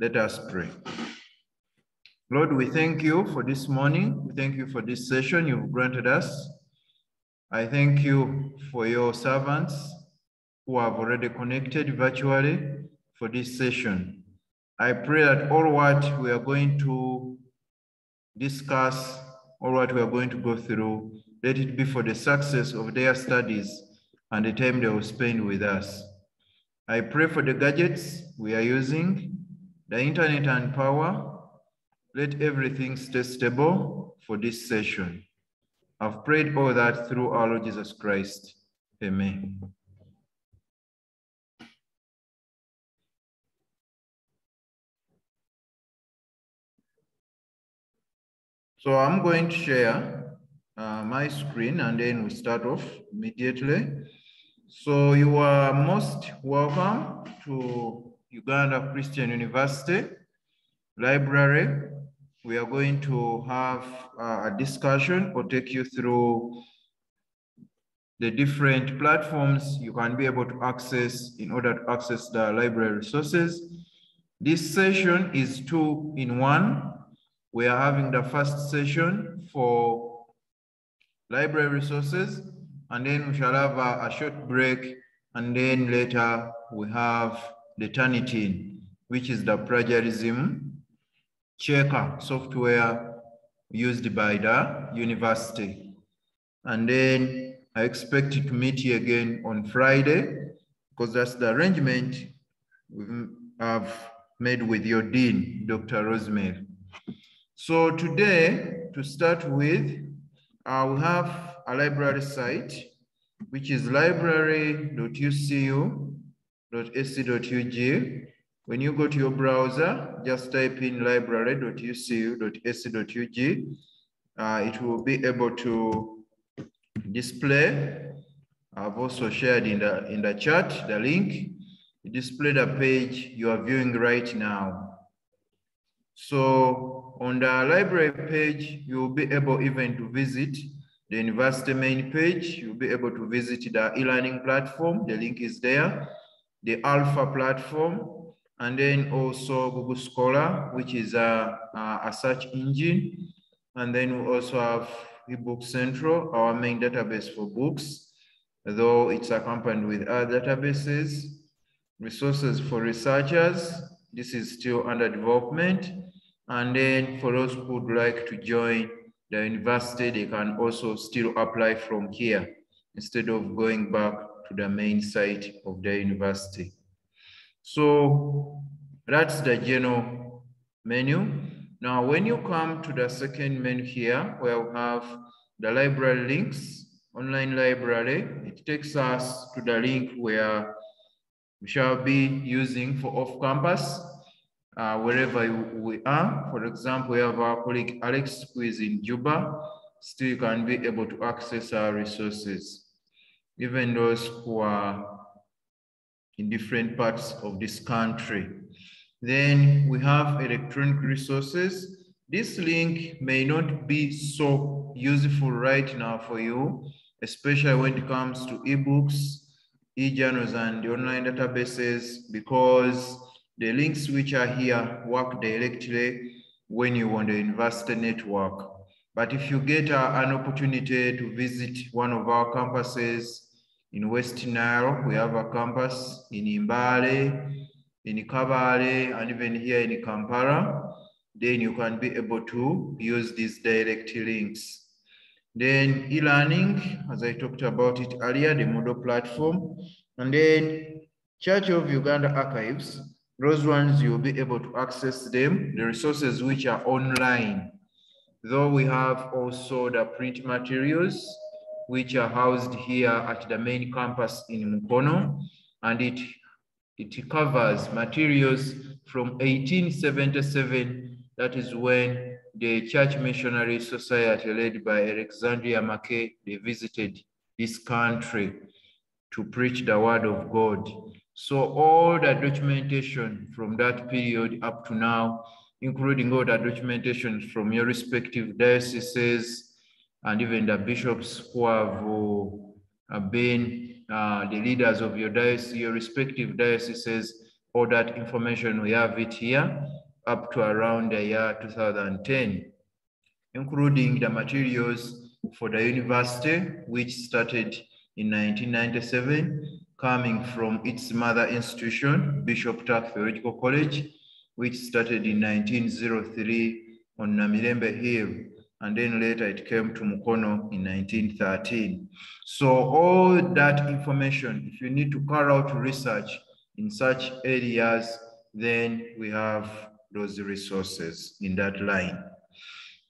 Let us pray. Lord, we thank you for this morning. We thank you for this session you've granted us. I thank you for your servants who have already connected virtually for this session. I pray that all what we are going to discuss, all what we are going to go through, let it be for the success of their studies and the time they will spend with us. I pray for the gadgets we are using, the internet and power. Let everything stay stable for this session. I've prayed all that through our Lord Jesus Christ. Amen. So I'm going to share uh, my screen and then we start off immediately. So you are most welcome to Uganda Christian University Library. We are going to have uh, a discussion or take you through the different platforms you can be able to access in order to access the library resources. This session is two in one. We are having the first session for library resources, and then we shall have a, a short break, and then later we have the Turnitin, which is the plagiarism checker software used by the university. And then I expect to meet you again on Friday, because that's the arrangement we have made with your dean, Dr. Rosemary. So today, to start with, uh, we have a library site, which is library.ucu.ac.ug. When you go to your browser, just type in library.ucu.ac.ug. Uh, it will be able to display. I've also shared in the, in the chat the link. Display the page you are viewing right now. So on the library page, you'll be able even to visit the university main page. You'll be able to visit the e-learning platform. The link is there. The Alpha platform, and then also Google Scholar, which is a, a search engine. And then we also have eBook Central, our main database for books, though it's accompanied with other databases. Resources for researchers, this is still under development. And then for those who would like to join the university, they can also still apply from here instead of going back to the main site of the university. So that's the general menu. Now, when you come to the second menu here, where we have the library links, online library, it takes us to the link where we shall be using for off-campus uh, wherever we are. For example, we have our colleague Alex who is in Juba, still you can be able to access our resources, even those who are in different parts of this country. Then we have electronic resources. This link may not be so useful right now for you, especially when it comes to ebooks, e-journals, and online databases, because the links which are here work directly when you want the university network. But if you get uh, an opportunity to visit one of our campuses in West Nile, we have a campus in Mbale, in Kabale, and even here in Kampala, then you can be able to use these direct links. Then e-learning, as I talked about it earlier, the Moodle platform, and then Church of Uganda Archives, those ones you'll be able to access them, the resources which are online. Though we have also the print materials, which are housed here at the main campus in Mukono, and it, it covers materials from 1877, that is when the Church Missionary Society led by Alexander Mackay, they visited this country to preach the word of God. So all the documentation from that period up to now, including all the documentation from your respective dioceses and even the bishops who have been the leaders of your diocese, your respective dioceses, all that information, we have it here up to around the year 2010, including the materials for the university, which started in 1997, coming from its mother institution, Bishop Tucker Theological College, which started in 1903 on Namirembe Hill, and then later it came to Mukono in 1913. So all that information, if you need to carry out research in such areas, then we have those resources in that line.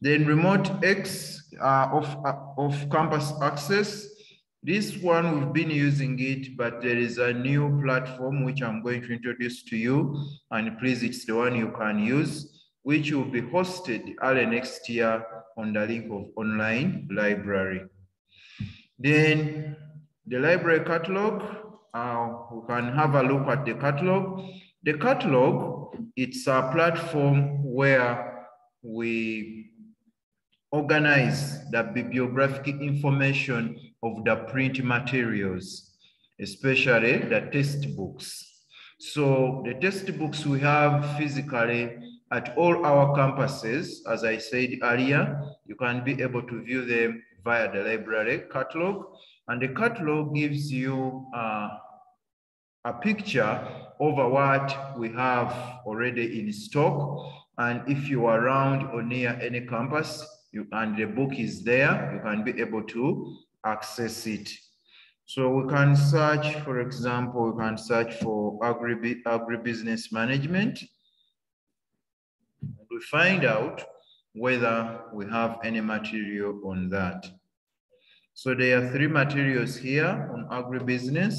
Then remote X uh, of, uh, of campus access. This one we've been using it, but there is a new platform which I'm going to introduce to you. And please, it's the one you can use, which will be hosted early next year on the link of online library. Then the library catalog, uh, we can have a look at the catalog. The catalog, it's a platform where we organize the bibliographic information of the print materials, especially the textbooks. So the textbooks we have physically at all our campuses, as I said earlier, you can be able to view them via the library catalog. And the catalog gives you uh, a picture over what we have already in stock. And if you are around or near any campus you, and the book is there, you can be able to access it. So we can search, for example, we can search for agri agribusiness management. We find out whether we have any material on that. So there are three materials here on agribusiness,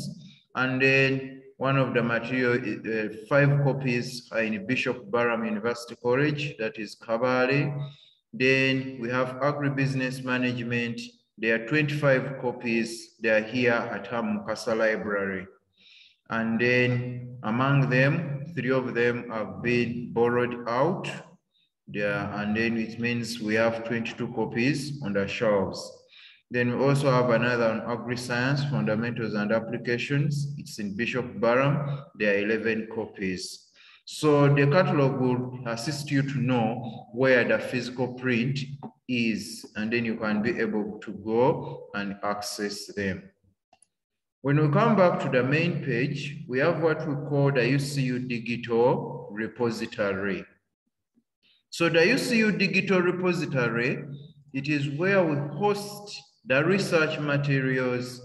and then one of the material, uh, five copies are in Bishop Barham University College, that is Kabale. Then we have agribusiness management. There are 25 copies. They are here at Mukasa Library. And then among them, three of them have been borrowed out. There, and then it means we have 22 copies on the shelves. Then we also have another on agri-science, fundamentals and applications. It's in Bishop Barham. There are 11 copies. So the catalog will assist you to know where the physical print is, and then you can be able to go and access them. When we come back to the main page, we have what we call the UCU Digital Repository. So the UCU Digital Repository, it is where we host the research materials,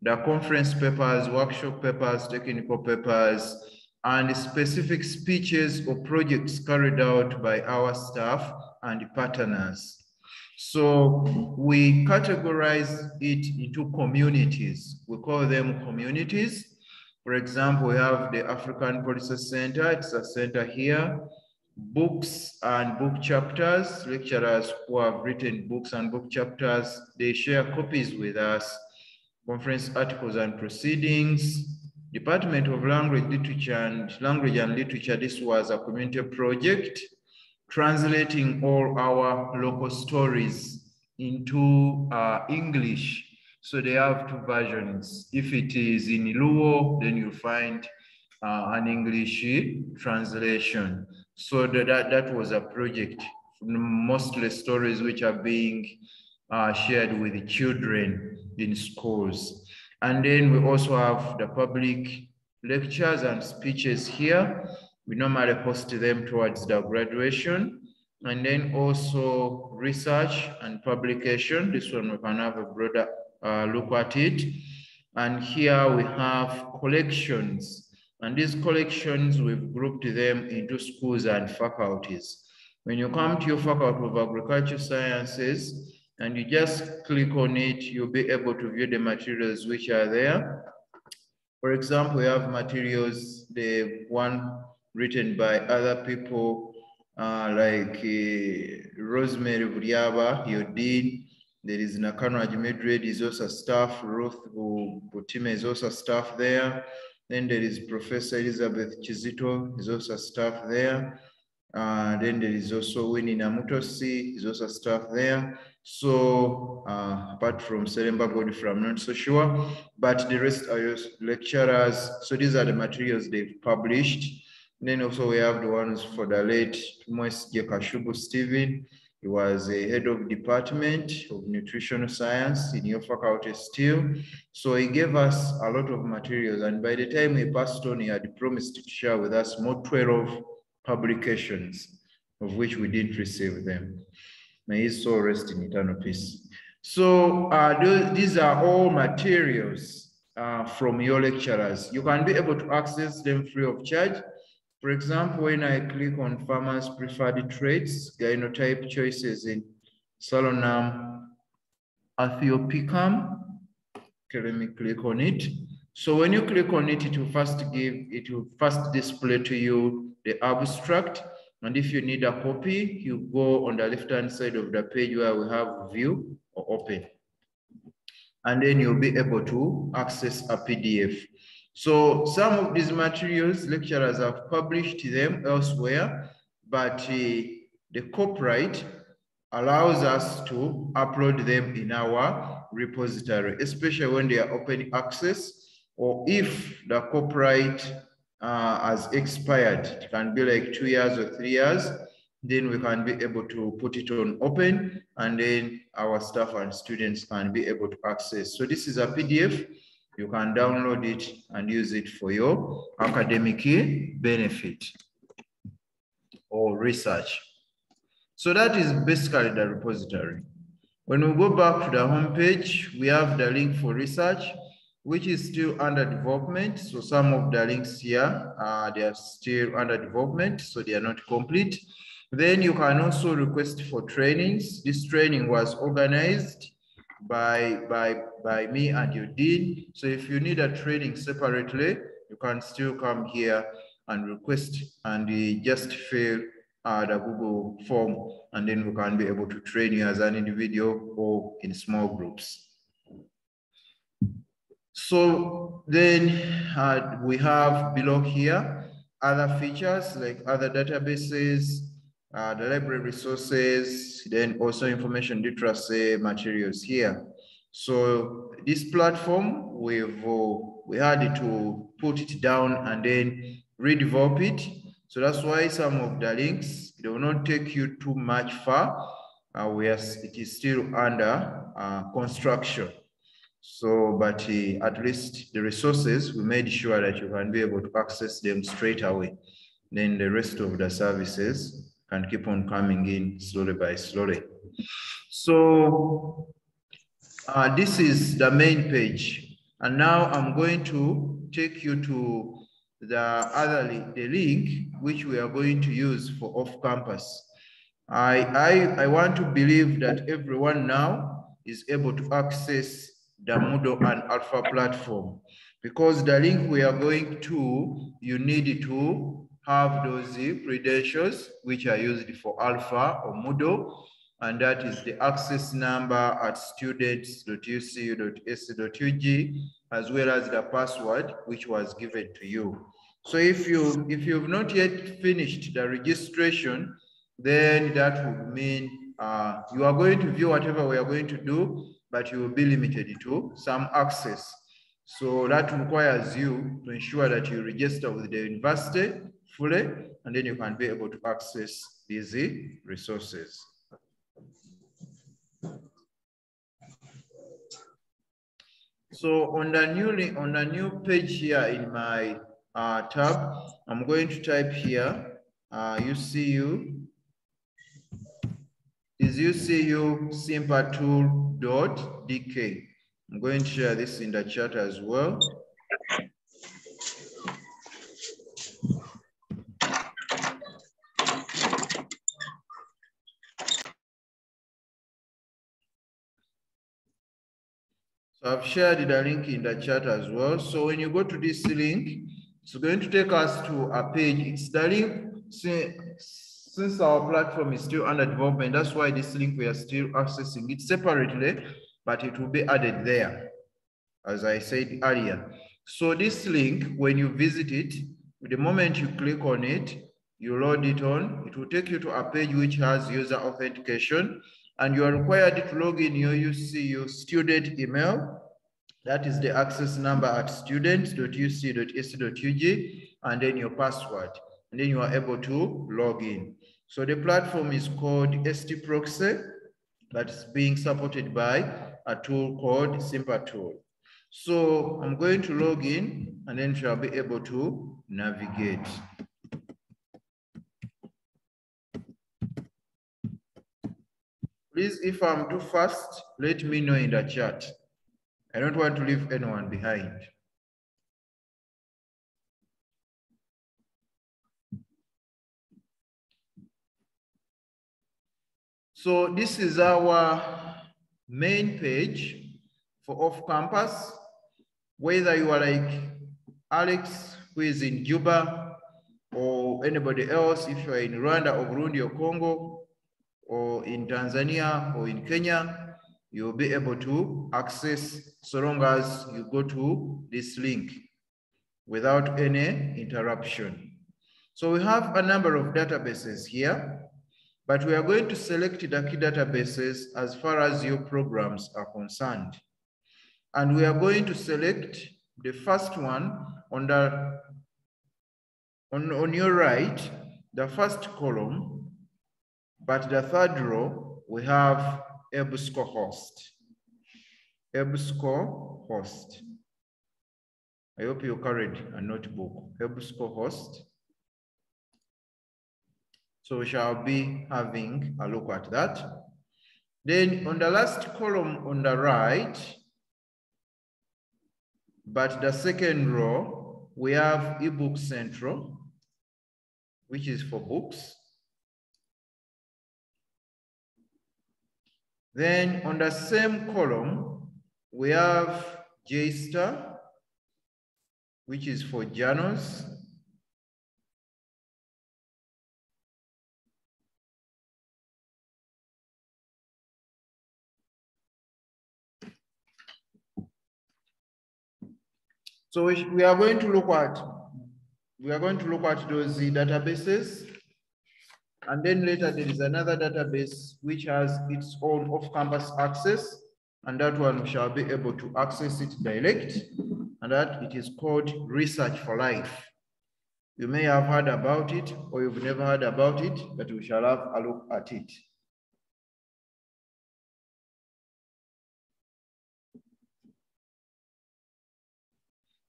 the conference papers, workshop papers, technical papers, and specific speeches or projects carried out by our staff and partners. So we categorize it into communities. We call them communities. For example, we have the African Policy Center. It's a center here. Books and book chapters, lecturers who have written books and book chapters, they share copies with us. Conference articles and proceedings, Department of Language, Literature and Language and Literature, this was a community project translating all our local stories into uh, English. So they have two versions. If it is in Luo, then you find uh, an English translation. So that, that was a project, mostly stories which are being uh, shared with the children in schools. And then we also have the public lectures and speeches here. We normally post them towards the graduation. And then also research and publication. This one we can have a broader uh, look at it. And here we have collections. And these collections, we've grouped them into schools and faculties. When you come to your faculty of agriculture sciences, and you just click on it, you'll be able to view the materials which are there. For example, we have materials, the one written by other people uh, like uh, Rosemary Buryaba, your dean. There is Nakano Ajimedred is also staff. Ruth Butime is also staff there. Then there is Professor Elizabeth Kizito is also staff there. Uh, then there is also Winnie Namutosi is also staff there. So uh, apart from Seremba Godfrey, I'm not so sure, but the rest are your lecturers. So these are the materials they've published. then also we have the ones for the late Mwesige Kashubu Stephen. He was a head of department of nutritional science in your faculty still. So he gave us a lot of materials. And by the time he passed on, he had promised to share with us more 12 publications, of which we didn't receive them. May his soul rest in eternal peace. So uh, these are all materials uh, from your lecturers. You can be able to access them free of charge. For example, when I click on farmers preferred traits, genotype choices in Solanum aethiopicum. Okay, let me click on it. So when you click on it, it will first give, it will first display to you the abstract. And if you need a copy, you go on the left-hand side of the page where we have view or open. And then you'll be able to access a PDF. So some of these materials, lecturers have published them elsewhere, but uh, the copyright allows us to upload them in our repository, especially when they are open access, or if the copyright uh, has expired, it can be like two years or three years, then we can be able to put it on open and then our staff and students can be able to access. So this is a PDF you can download it and use it for your academic benefit or research. So that is basically the repository. When we go back to the homepage, we have the link for research, which is still under development. So some of the links here, uh, they are still under development, so they are not complete. Then you can also request for trainings. This training was organized by, by, by me and your dean. So if you need a training separately, you can still come here and request and just fill uh, the Google form and then we can be able to train you as an individual or in small groups. So then uh, we have below here other features like other databases, uh, the library resources, then also information literacy materials here. So this platform, we've uh, we had to put it down and then redevelop it. So that's why some of the links, they will not take you too much far, uh, whereas it is still under uh, construction. So, but uh, at least the resources, we made sure that you can be able to access them straight away. Then the rest of the services can keep on coming in slowly by slowly. So uh, this is the main page. And now I'm going to take you to the other link, the link which we are going to use for off campus. I, I, I want to believe that everyone now is able to access the Moodle and Alpha platform because the link we are going to, you need to have those credentials which are used for Alpha or Moodle, and that is the access number at students.ucu.ac.ug, as well as the password which was given to you. So if you if you've not yet finished the registration, then that would mean uh, you are going to view whatever we are going to do, but you will be limited to some access. So that requires you to ensure that you register with the university fully, and then you can be able to access these resources. So on the new on the new page here in my uh, tab, I'm going to type here uh, UCU is UCU sempertool.dk. I'm going to share this in the chat as well. I've shared the link in the chat as well. So when you go to this link, it's going to take us to a page. It's the link, since our platform is still under development, that's why this link we are still accessing it separately, but it will be added there, as I said earlier. So this link, when you visit it, the moment you click on it, you load it on, it will take you to a page which has user authentication and you are required to log in your UCU student email. That is the access number at student.uc.ac.ug and then your password. and then you are able to log in. So the platform is called ST Proxy, but it's being supported by a tool called Tool. So I'm going to log in and then shall be able to navigate. Please, if I'm too fast, let me know in the chat. I don't want to leave anyone behind. So this is our main page for off-campus. Whether you are like Alex, who is in Juba, or anybody else, if you are in Rwanda or Burundi or Congo, or in Tanzania or in Kenya, you'll be able to access so long as you go to this link without any interruption. So we have a number of databases here, but we are going to select the key databases as far as your programs are concerned. And we are going to select the first one on the on, on your right, the first column but the third row, we have EBSCO host. EBSCO host. I hope you carried a notebook. EBSCO host. So we shall be having a look at that. Then on the last column on the right, but the second row, we have eBook Central, which is for books. Then on the same column, we have JSTOR, which is for journals. So we are going to look at we are going to look at those databases and then later there is another database which has its own off-campus access, and that one shall be able to access it direct, and that it is called Research for Life. You may have heard about it or you've never heard about it, but we shall have a look at it.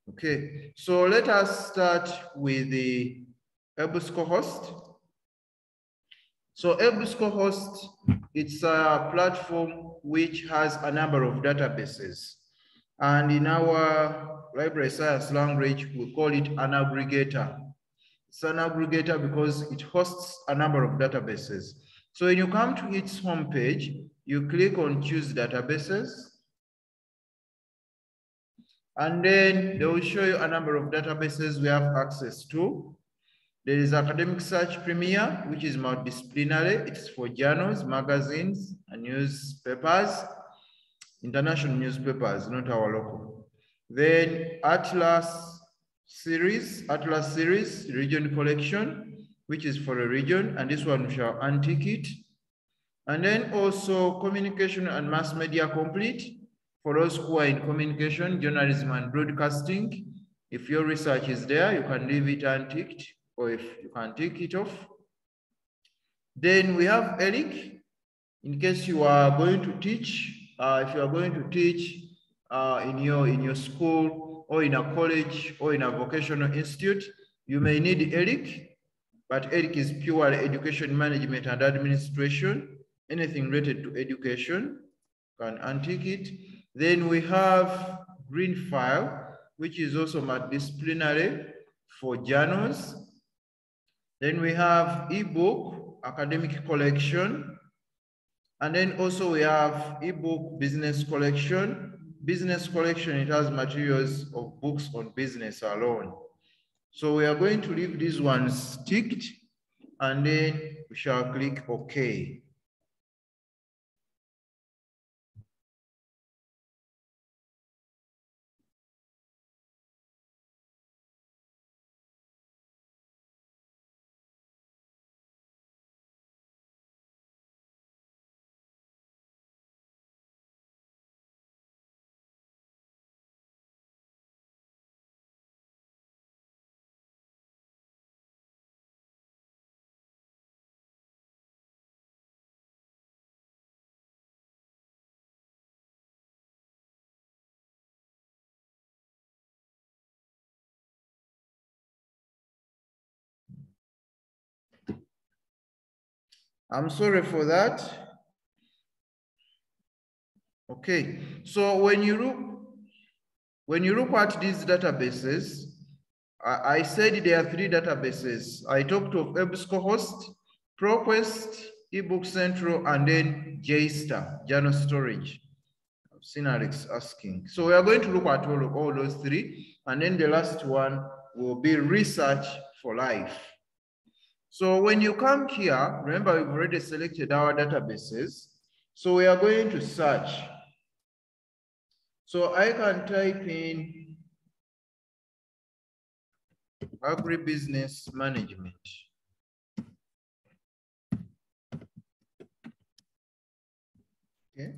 Okay, so let us start with the EBSCO host. So EBSCOhost, it's a platform which has a number of databases. And in our library science language, we call it an aggregator. It's an aggregator because it hosts a number of databases. So when you come to its homepage, you click on choose databases. And then they will show you a number of databases we have access to. There is Academic Search Premier, which is multidisciplinary. It's for journals, magazines, and newspapers, international newspapers, not our local. Then Atlas series, Atlas series, region collection, which is for a region, and this one we shall untick it. And then also communication and mass media complete for those who are in communication, journalism and broadcasting. If your research is there, you can leave it unticked or if you can take it off. Then we have Eric. in case you are going to teach, uh, if you are going to teach uh, in, your, in your school or in a college or in a vocational institute, you may need Eric, but Eric is purely education management and administration, anything related to education, can untick it. Then we have green file, which is also multidisciplinary for journals then we have ebook, academic collection. And then also we have ebook business collection. Business collection, it has materials of books on business alone. So we are going to leave these ones ticked and then we shall click OK. I'm sorry for that. Okay, so when you look, when you look at these databases, I, I said there are three databases. I talked of EBSCOhost, ProQuest, eBook Central, and then JSTOR, Journal Storage. I've seen Alex asking. So we are going to look at all, all those three. And then the last one will be research for life. So when you come here, remember we've already selected our databases. So we are going to search. So I can type in agribusiness management. Okay,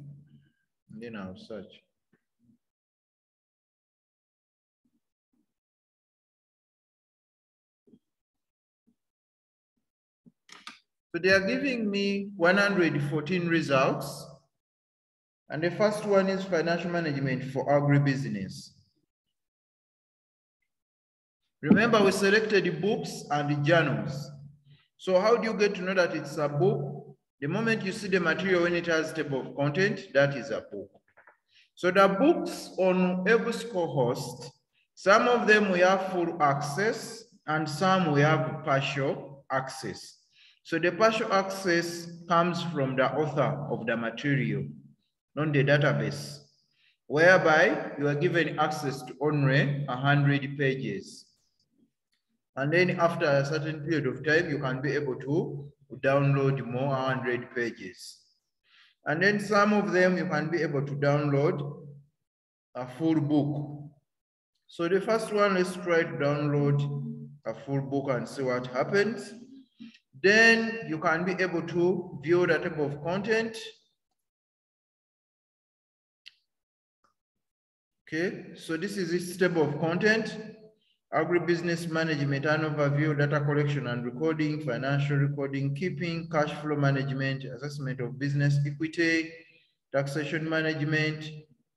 and then I'll search. So they are giving me 114 results. And the first one is financial management for agribusiness. Remember, we selected the books and the journals. So how do you get to know that it's a book? The moment you see the material when it has table of content, that is a book. So the books on EBSCOhost, some of them we have full access and some we have partial access. So the partial access comes from the author of the material, not the database, whereby you are given access to only 100 pages. And then after a certain period of time, you can be able to download more 100 pages. And then some of them you can be able to download a full book. So the first one, let's try to download a full book and see what happens. Then you can be able to view the type of content. Okay, so this is its table of content agribusiness management, and overview, data collection and recording, financial recording, keeping, cash flow management, assessment of business equity, taxation management,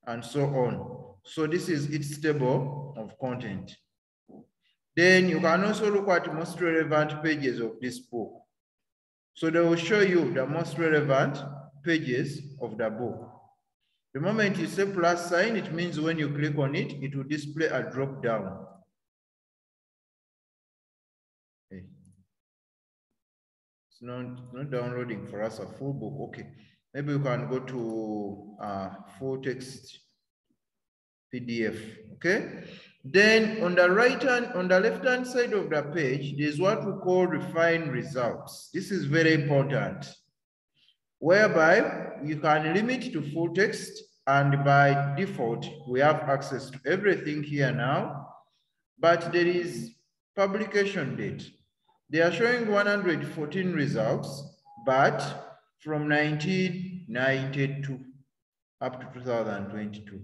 and so on. So this is its table of content. Then you can also look at most relevant pages of this book. So they will show you the most relevant pages of the book. The moment you say plus sign, it means when you click on it, it will display a drop down. It's not, not downloading for us a full book. Okay, maybe you can go to uh, full text PDF. Okay. Then on the right hand, on the left hand side of the page, there's what we call refined results. This is very important, whereby you can limit to full text and by default, we have access to everything here now, but there is publication date. They are showing 114 results, but from 1992 up to 2022.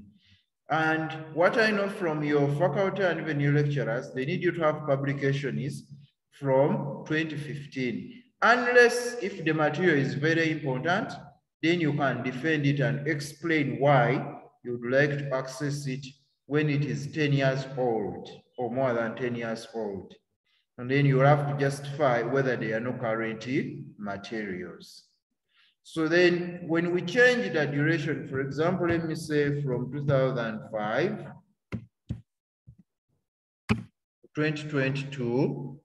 And what I know from your faculty and even your lecturers, they need you to have publication is from 2015. Unless if the material is very important, then you can defend it and explain why you'd like to access it when it is 10 years old or more than 10 years old. And then you have to justify whether there are no current materials. So then when we change the duration, for example, let me say from 2005 2022,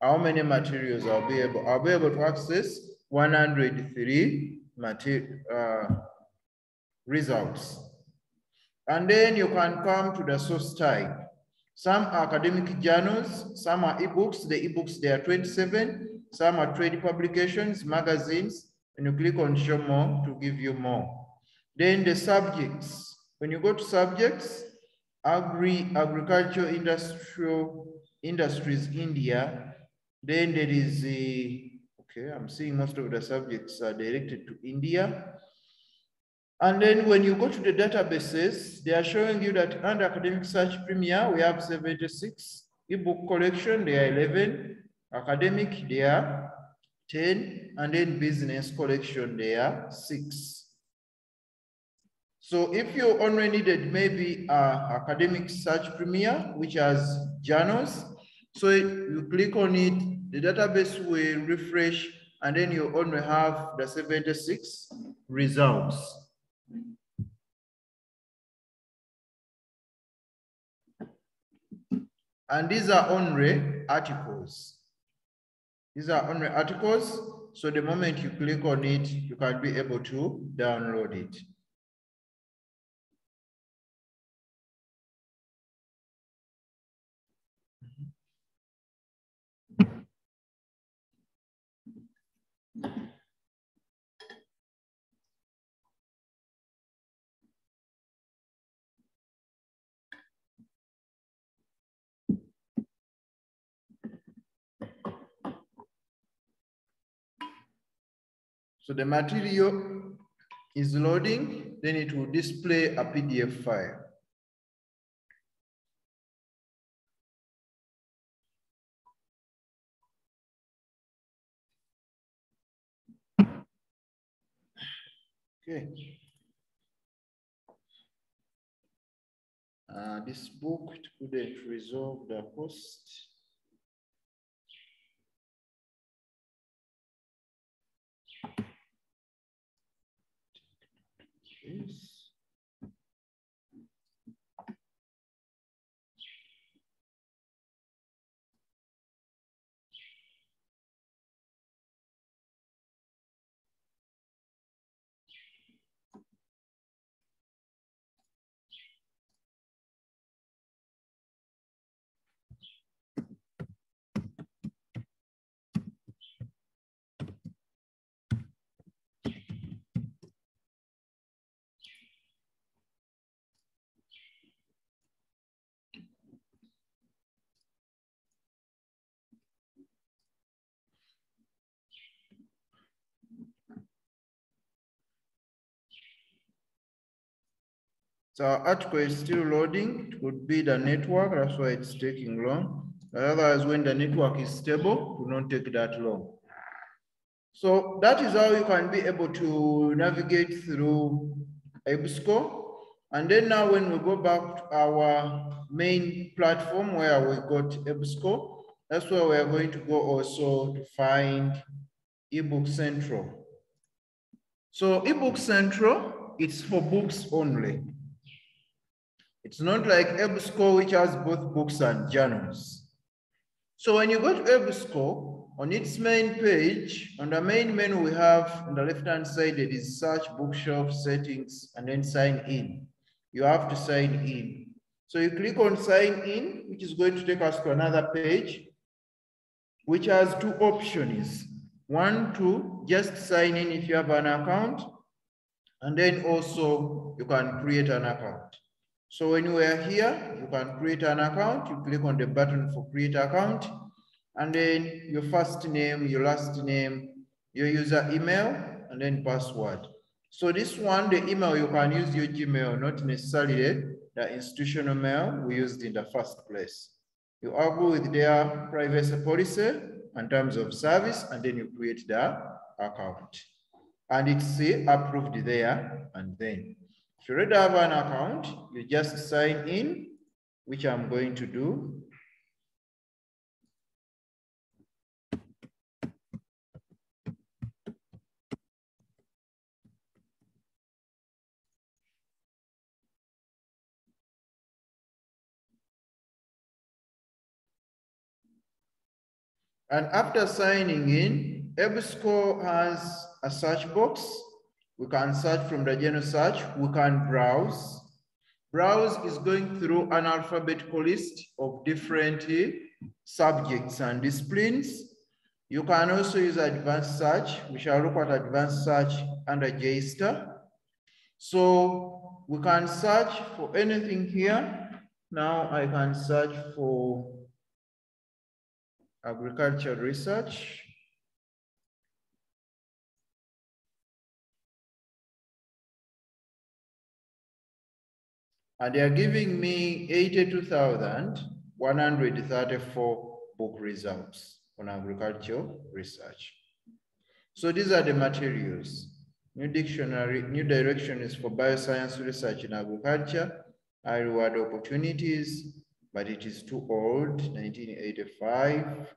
how many materials I'll be able, I'll be able to access 103 material, uh, results. And then you can come to the source type. Some are academic journals, some are ebooks. The ebooks, there are 27. Some are trade publications, magazines. And you click on show more to give you more. Then the subjects. When you go to subjects, agri, agriculture, industrial, industries, India, then there is a, okay, I'm seeing most of the subjects are directed to India. And then when you go to the databases, they are showing you that under academic search premier, we have 76, ebook collection, there are 11, academic, there are 10, and then business collection, there six. So if you only needed maybe a academic search premier, which has journals, so you click on it, the database will refresh and then you only have the 76 results. And these are only articles. These are only articles. So the moment you click on it, you can be able to download it. So the material is loading, then it will display a PDF file. Okay. Uh, this book couldn't resolve the post. Yes. So our article is still loading. It could be the network, that's why it's taking long. Otherwise, when the network is stable, it will not take that long. So that is how you can be able to navigate through EBSCO. And then now when we go back to our main platform where we got EBSCO, that's where we are going to go also to find eBook Central. So eBook Central, it's for books only. It's not like EBSCO, which has both books and journals. So when you go to EBSCO, on its main page, on the main menu we have on the left-hand side, it is search bookshelf settings and then sign in. You have to sign in. So you click on sign in, which is going to take us to another page, which has two options. One, to just sign in if you have an account, and then also you can create an account. So when you are here, you can create an account. You click on the button for create account, and then your first name, your last name, your user email, and then password. So this one, the email, you can use your Gmail, not necessarily the institutional mail we used in the first place. You agree with their privacy policy and terms of service, and then you create the account. And it's uh, approved there and then. If you already have an account, you just sign in, which I'm going to do. And after signing in, EBSCO has a search box. We can search from the general search. We can browse. Browse is going through an alphabetical list of different eh, subjects and disciplines. You can also use advanced search. We shall look at advanced search under JSTOR. So we can search for anything here. Now I can search for agricultural research. And they are giving me 82,134 book results on agricultural research. So these are the materials. New dictionary, new directions for bioscience research in agriculture, I reward opportunities, but it is too old, 1985.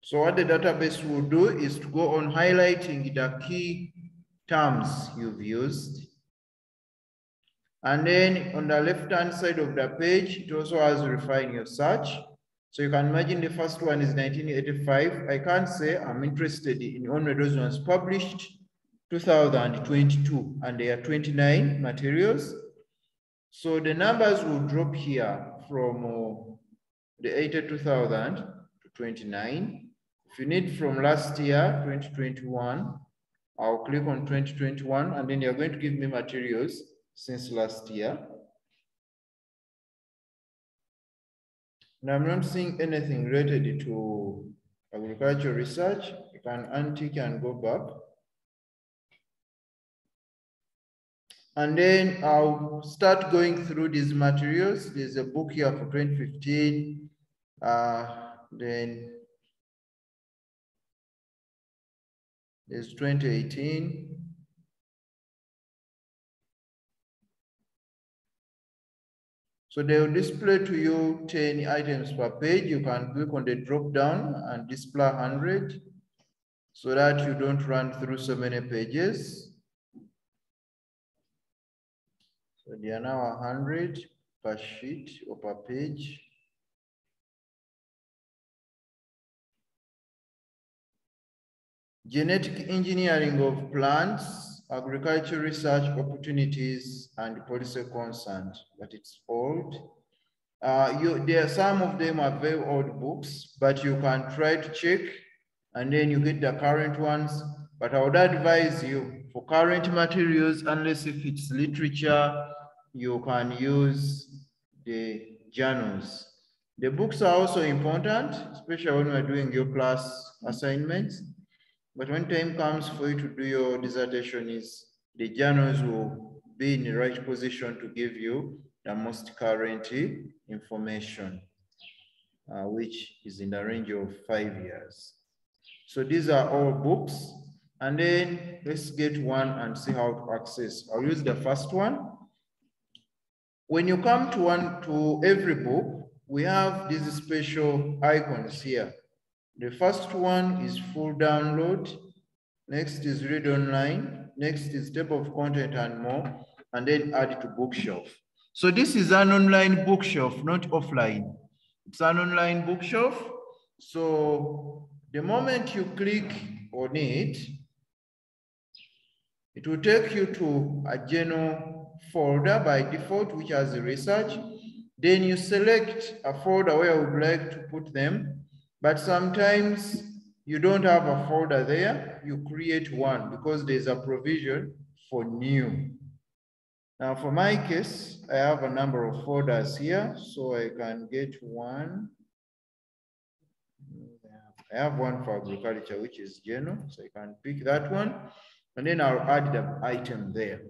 So what the database will do is to go on highlighting the key terms you've used. And then on the left-hand side of the page, it also has refine your search. So you can imagine the first one is 1985. I can't say I'm interested in only those ones published 2022, and there are 29 materials. So the numbers will drop here from uh, the 82,000 to 29. If you need from last year, 2021, I'll click on 2021, and then you're going to give me materials since last year. Now I'm not seeing anything related to agricultural research. You can untick and go back. And then I'll start going through these materials. There's a book here for 2015. Uh, then there's 2018. So they will display to you 10 items per page. You can click on the drop down and display 100 so that you don't run through so many pages. So they are now 100 per sheet or per page. Genetic engineering of plants agriculture research opportunities and policy concerns, but it's old. Uh, you, there, some of them are very old books, but you can try to check and then you get the current ones. But I would advise you for current materials, unless if it's literature, you can use the journals. The books are also important, especially when we're doing your class assignments. But when time comes for you to do your dissertation is the journals will be in the right position to give you the most current information, uh, which is in the range of five years. So these are all books. And then let's get one and see how to access. I'll use the first one. When you come to one to every book, we have these special icons here. The first one is full download. Next is read online. Next is table of content and more. And then add to bookshelf. So this is an online bookshelf, not offline. It's an online bookshelf. So the moment you click on it, it will take you to a general folder by default, which has research. Then you select a folder where you would like to put them. But sometimes you don't have a folder there, you create one because there's a provision for new. Now for my case, I have a number of folders here, so I can get one. I have one for agriculture, which is general, so I can pick that one, and then I'll add the item there.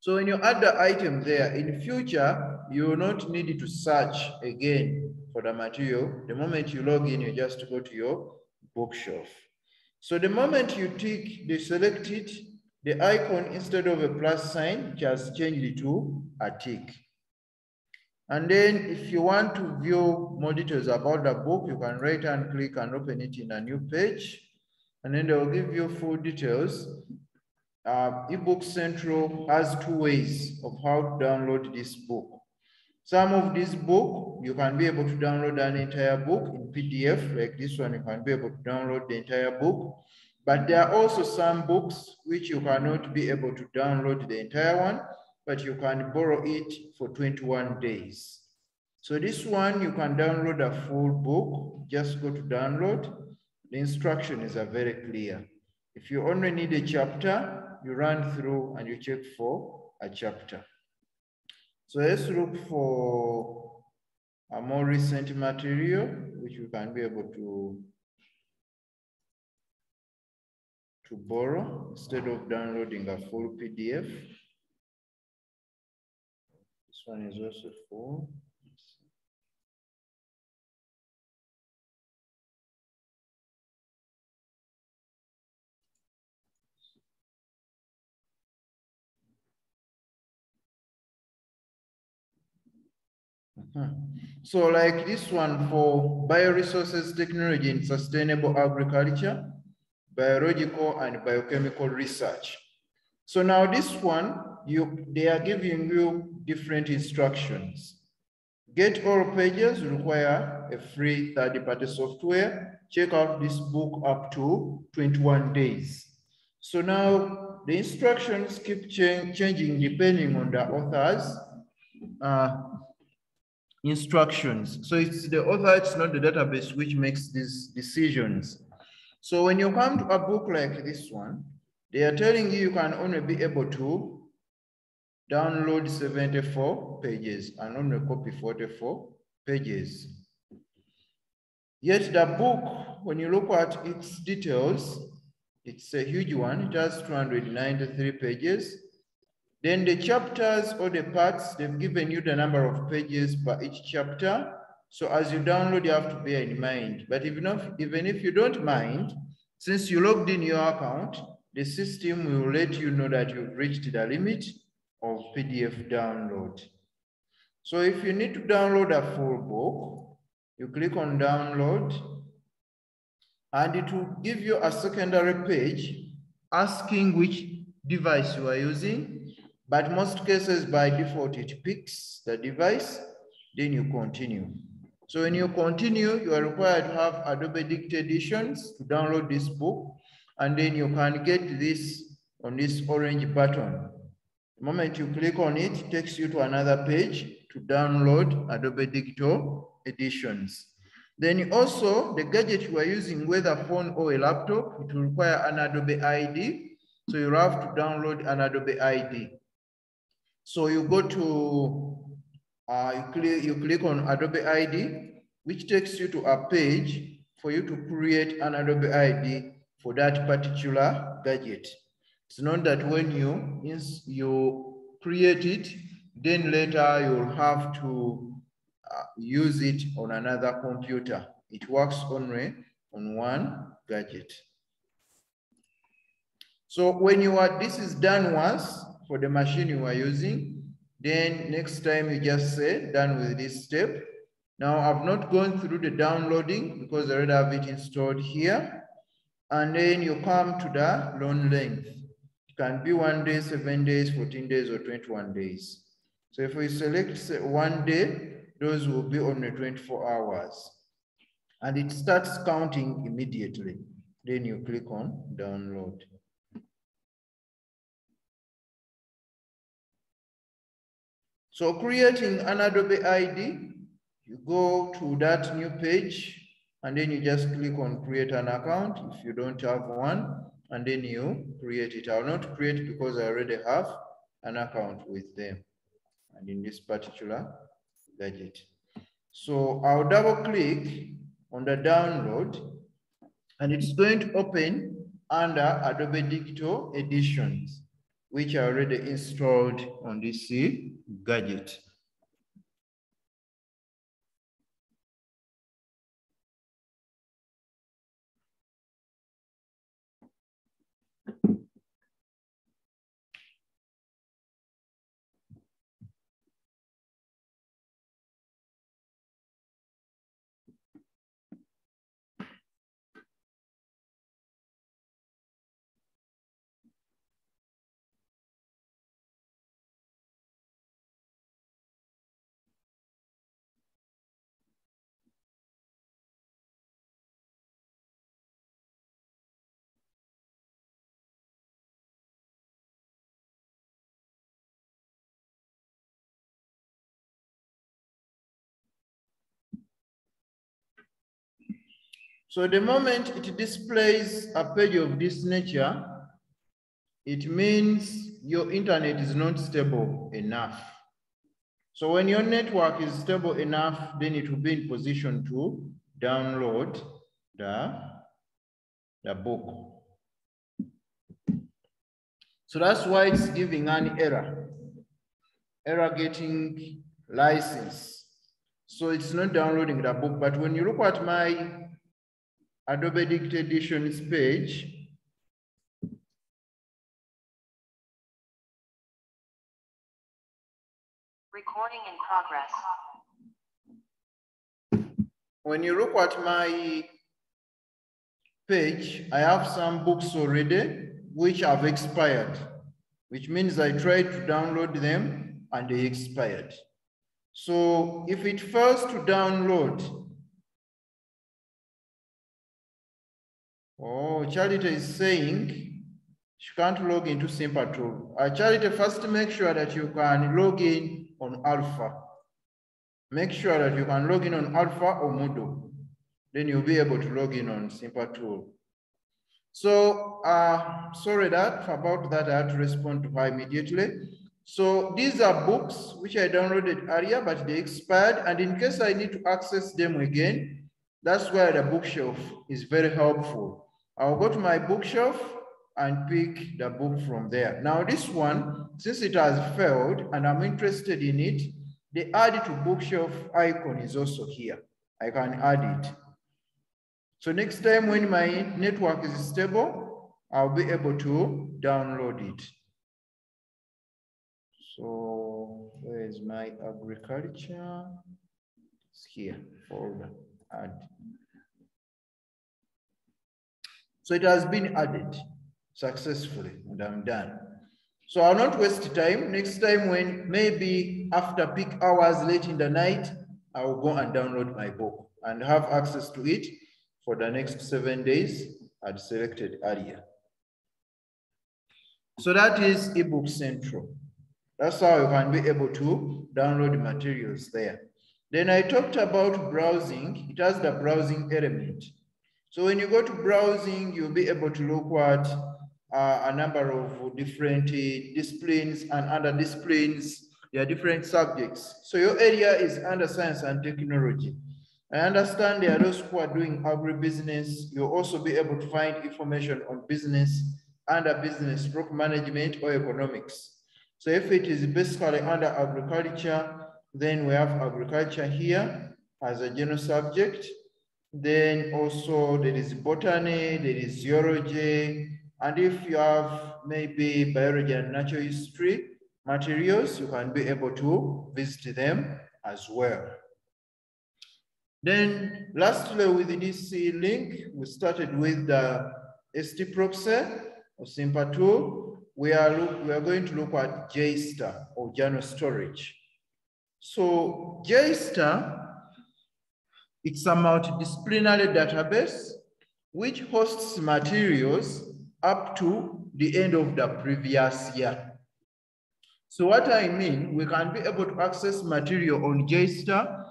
So when you add the item there, in future, you will not need to search again for the material. The moment you log in, you just go to your bookshelf. So the moment you tick, they select it, the icon instead of a plus sign just change it to a tick. And then if you want to view more details about the book, you can right and click and open it in a new page. And then they will give you full details uh, eBook Central has two ways of how to download this book. Some of this book, you can be able to download an entire book in PDF, like this one, you can be able to download the entire book. But there are also some books which you cannot be able to download the entire one, but you can borrow it for 21 days. So this one, you can download a full book, just go to download. The instructions are very clear. If you only need a chapter, you run through and you check for a chapter. So let's look for a more recent material, which we can be able to, to borrow instead of downloading a full PDF. This one is also full. So like this one for bioresources technology and sustainable agriculture, biological and biochemical research. So now this one, you they are giving you different instructions. Get all pages require a free third-party software. Check out this book up to 21 days. So now the instructions keep ch changing depending on the author's uh, instructions. So it's the author, it's not the database which makes these decisions. So when you come to a book like this one, they are telling you you can only be able to download 74 pages and only copy 44 pages. Yet the book, when you look at its details, it's a huge one, it has 293 pages. Then the chapters or the parts, they've given you the number of pages per each chapter. So as you download, you have to bear in mind. But if not, even if you don't mind, since you logged in your account, the system will let you know that you've reached the limit of PDF download. So if you need to download a full book, you click on download and it will give you a secondary page asking which device you are using. But most cases by default, it picks the device, then you continue. So when you continue, you are required to have Adobe Digital Editions to download this book, and then you can get this on this orange button. The moment you click on it, it takes you to another page to download Adobe Digital Editions. Then also the gadget you are using, whether phone or a laptop, it will require an Adobe ID. So you have to download an Adobe ID. So you go to, uh, you, click, you click on Adobe ID, which takes you to a page for you to create an Adobe ID for that particular gadget. It's not that when you, you create it, then later you'll have to uh, use it on another computer. It works only on one gadget. So when you are, this is done once for the machine you are using, then next time you just say done with this step. Now I've not gone through the downloading because I already have it installed here. And then you come to the loan length. It can be one day, seven days, 14 days, or 21 days. So if we select one day, those will be only 24 hours. And it starts counting immediately. Then you click on download. So creating an Adobe ID, you go to that new page and then you just click on create an account if you don't have one and then you create it. I'll not create because I already have an account with them and in this particular gadget. So I'll double click on the download and it's going to open under Adobe Digital Editions, which are already installed on this gadget. So the moment it displays a page of this nature, it means your internet is not stable enough. So when your network is stable enough, then it will be in position to download the, the book. So that's why it's giving an error, error getting license. So it's not downloading the book, but when you look at my Adobe Digital Editions page. Recording in progress. when you look at my page, I have some books already which have expired, which means I tried to download them and they expired. So if it fails to download, oh, Charity is saying she can't log into Sempertool. Uh, Charity, first make sure that you can log in on Alpha. Make sure that you can log in on Alpha or Moodle. Then you'll be able to log in on Sempertool. So uh, sorry that about that, I had to respond to her immediately. So these are books which I downloaded earlier, but they expired. And in case I need to access them again, that's where the bookshelf is very helpful. I'll go to my bookshelf and pick the book from there. Now this one, since it has failed and I'm interested in it, the add to bookshelf icon is also here. I can add it. So next time when my network is stable, I'll be able to download it. So where is my agriculture? It's here, folder, add. So it has been added successfully and I'm done. So I'll not waste time. Next time when maybe after peak hours late in the night, I will go and download my book and have access to it for the next seven days I'd selected earlier. So that is ebook central. That's how you can be able to download materials there. Then I talked about browsing. It has the browsing element. So when you go to browsing, you'll be able to look at uh, a number of different uh, disciplines and under disciplines, there are different subjects. So your area is under science and technology. I understand there are those who are doing agribusiness. You'll also be able to find information on business under business, stroke management or economics. So if it is basically under agriculture, then we have agriculture here as a general subject. Then also there is botany, there is zoology, and if you have maybe biology and natural history materials, you can be able to visit them as well. Then lastly, with this link, we started with the ST proxy or Sempertool we are, look, we are going to look at JSTOR or journal storage. So JSTOR, it's a multidisciplinary database which hosts materials up to the end of the previous year. So what I mean, we can be able to access material on JSTOR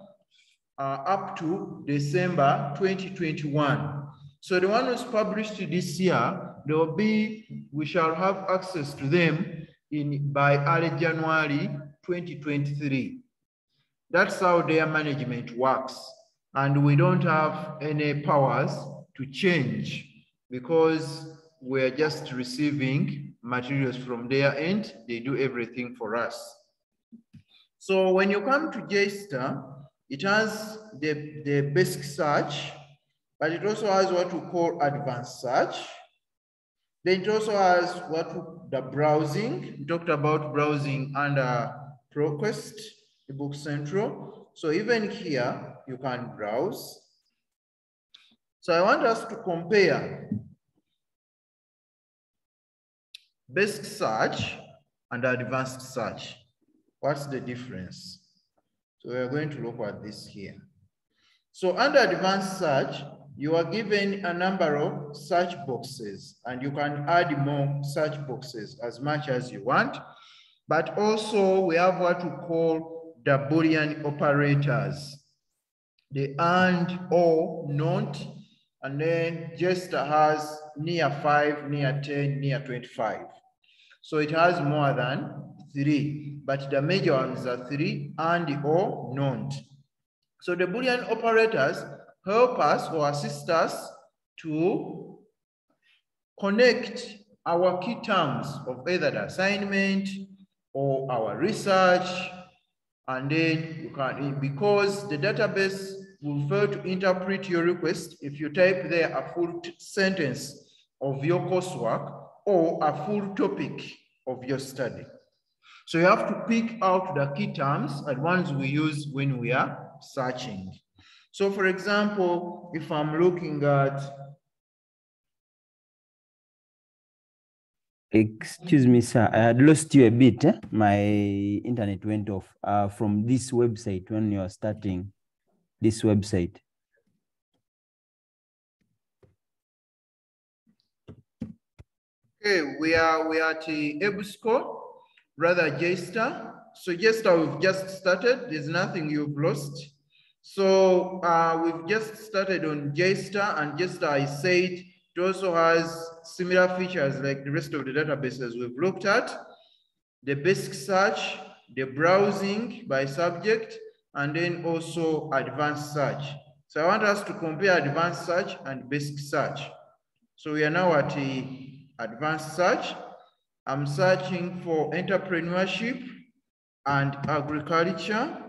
uh, up to December 2021. So the one was published this year there will be, we shall have access to them in by early January 2023. That's how their management works. And we don't have any powers to change because we're just receiving materials from their end. They do everything for us. So when you come to JSTOR, it has the, the basic search, but it also has what we call advanced search. Then it also has what the browsing. We talked about browsing under ProQuest, ebook central. So even here, you can browse. So I want us to compare basic search and advanced search. What's the difference? So we're going to look at this here. So under advanced search, you are given a number of search boxes and you can add more search boxes as much as you want. But also we have what we call the Boolean operators, the and, or, not, and then just has near five, near 10, near 25. So it has more than three, but the major ones are three and or not. So the Boolean operators help us or assist us to connect our key terms of either the assignment or our research. And then you can, because the database will fail to interpret your request if you type there a full sentence of your coursework or a full topic of your study. So you have to pick out the key terms and ones we use when we are searching. So for example, if I'm looking at Excuse me, sir. I had lost you a bit. eh? My internet went off uh, from this website when you are starting this website. Okay, we are we are at EBSCO, rather JSTAR. So JSTAR we've just started. There's nothing you've lost. So uh, we've just started on JSTAR, and JSTAR I said it also has similar features like the rest of the databases we've looked at. The basic search, the browsing by subject, and then also advanced search. So I want us to compare advanced search and basic search. So we are now at the advanced search. I'm searching for entrepreneurship and agriculture.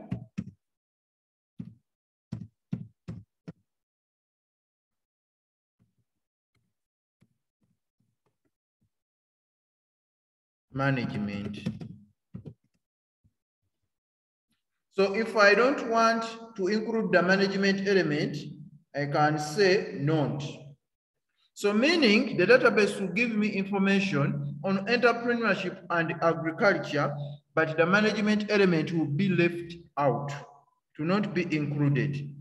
Management. So if I don't want to include the management element, I can say not. So meaning the database will give me information on entrepreneurship and agriculture, but the management element will be left out, to not be included.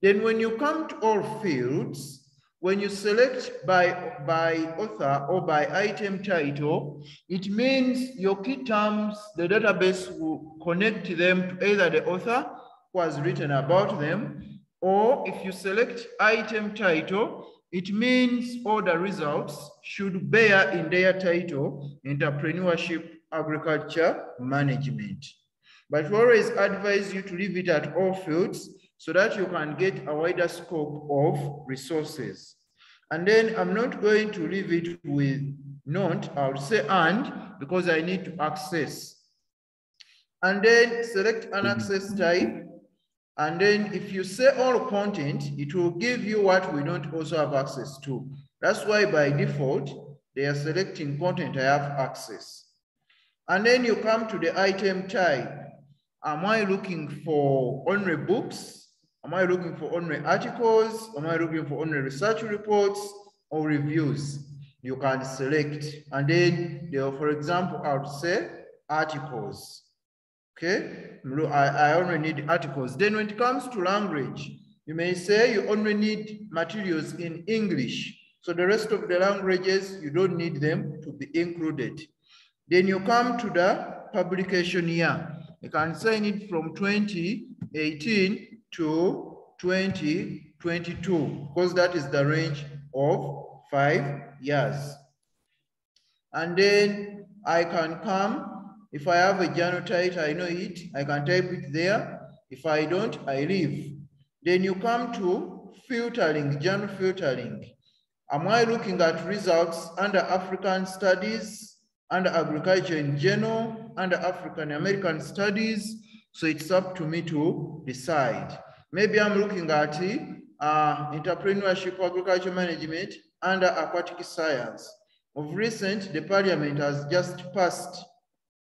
Then when you come to all fields, when you select by, by author or by item title, it means your key terms, the database will connect them to either the author who has written about them, or if you select item title, it means all the results should bear in their title, entrepreneurship, agriculture, management. But we always advise you to leave it at all fields so that you can get a wider scope of resources. And then I'm not going to leave it with not, I'll say and, because I need to access. And then select an mm-hmm. access type. And then if you say all content, it will give you what we don't also have access to. That's why by default, they are selecting content I have access. And then you come to the item type. Am I looking for only books? Am I looking for only articles? Am I looking for only research reports or reviews? You can select. And then, there, for example, I would say articles. Okay, I, I only need articles. Then when it comes to language, you may say you only need materials in English. So the rest of the languages, you don't need them to be included. Then you come to the publication year. You can sign it from 2018 to 2022, because that is the range of five years. And then I can come if I have a title, I know it, I can type it there. If I don't, I leave. Then you come to filtering, journal filtering. Am I looking at results under African studies, under agriculture in general, under African American studies? So it's up to me to decide. Maybe I'm looking at uh, entrepreneurship, agriculture management, under aquatic science. Of recent, the parliament has just passed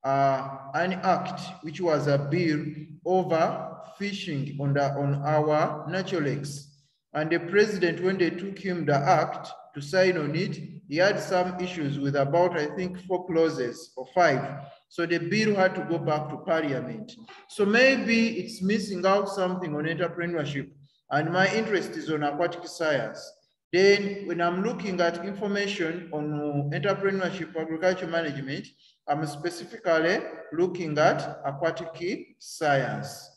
uh, an act which was a bill over fishing on, the, on our natural lakes. And the president, when they took him the act to sign on it, he had some issues with about, I think, four clauses or five. So the bill had to go back to parliament. So maybe it's missing out something on entrepreneurship and my interest is on aquatic science. Then when I'm looking at information on entrepreneurship, agriculture management, I'm specifically looking at aquatic science.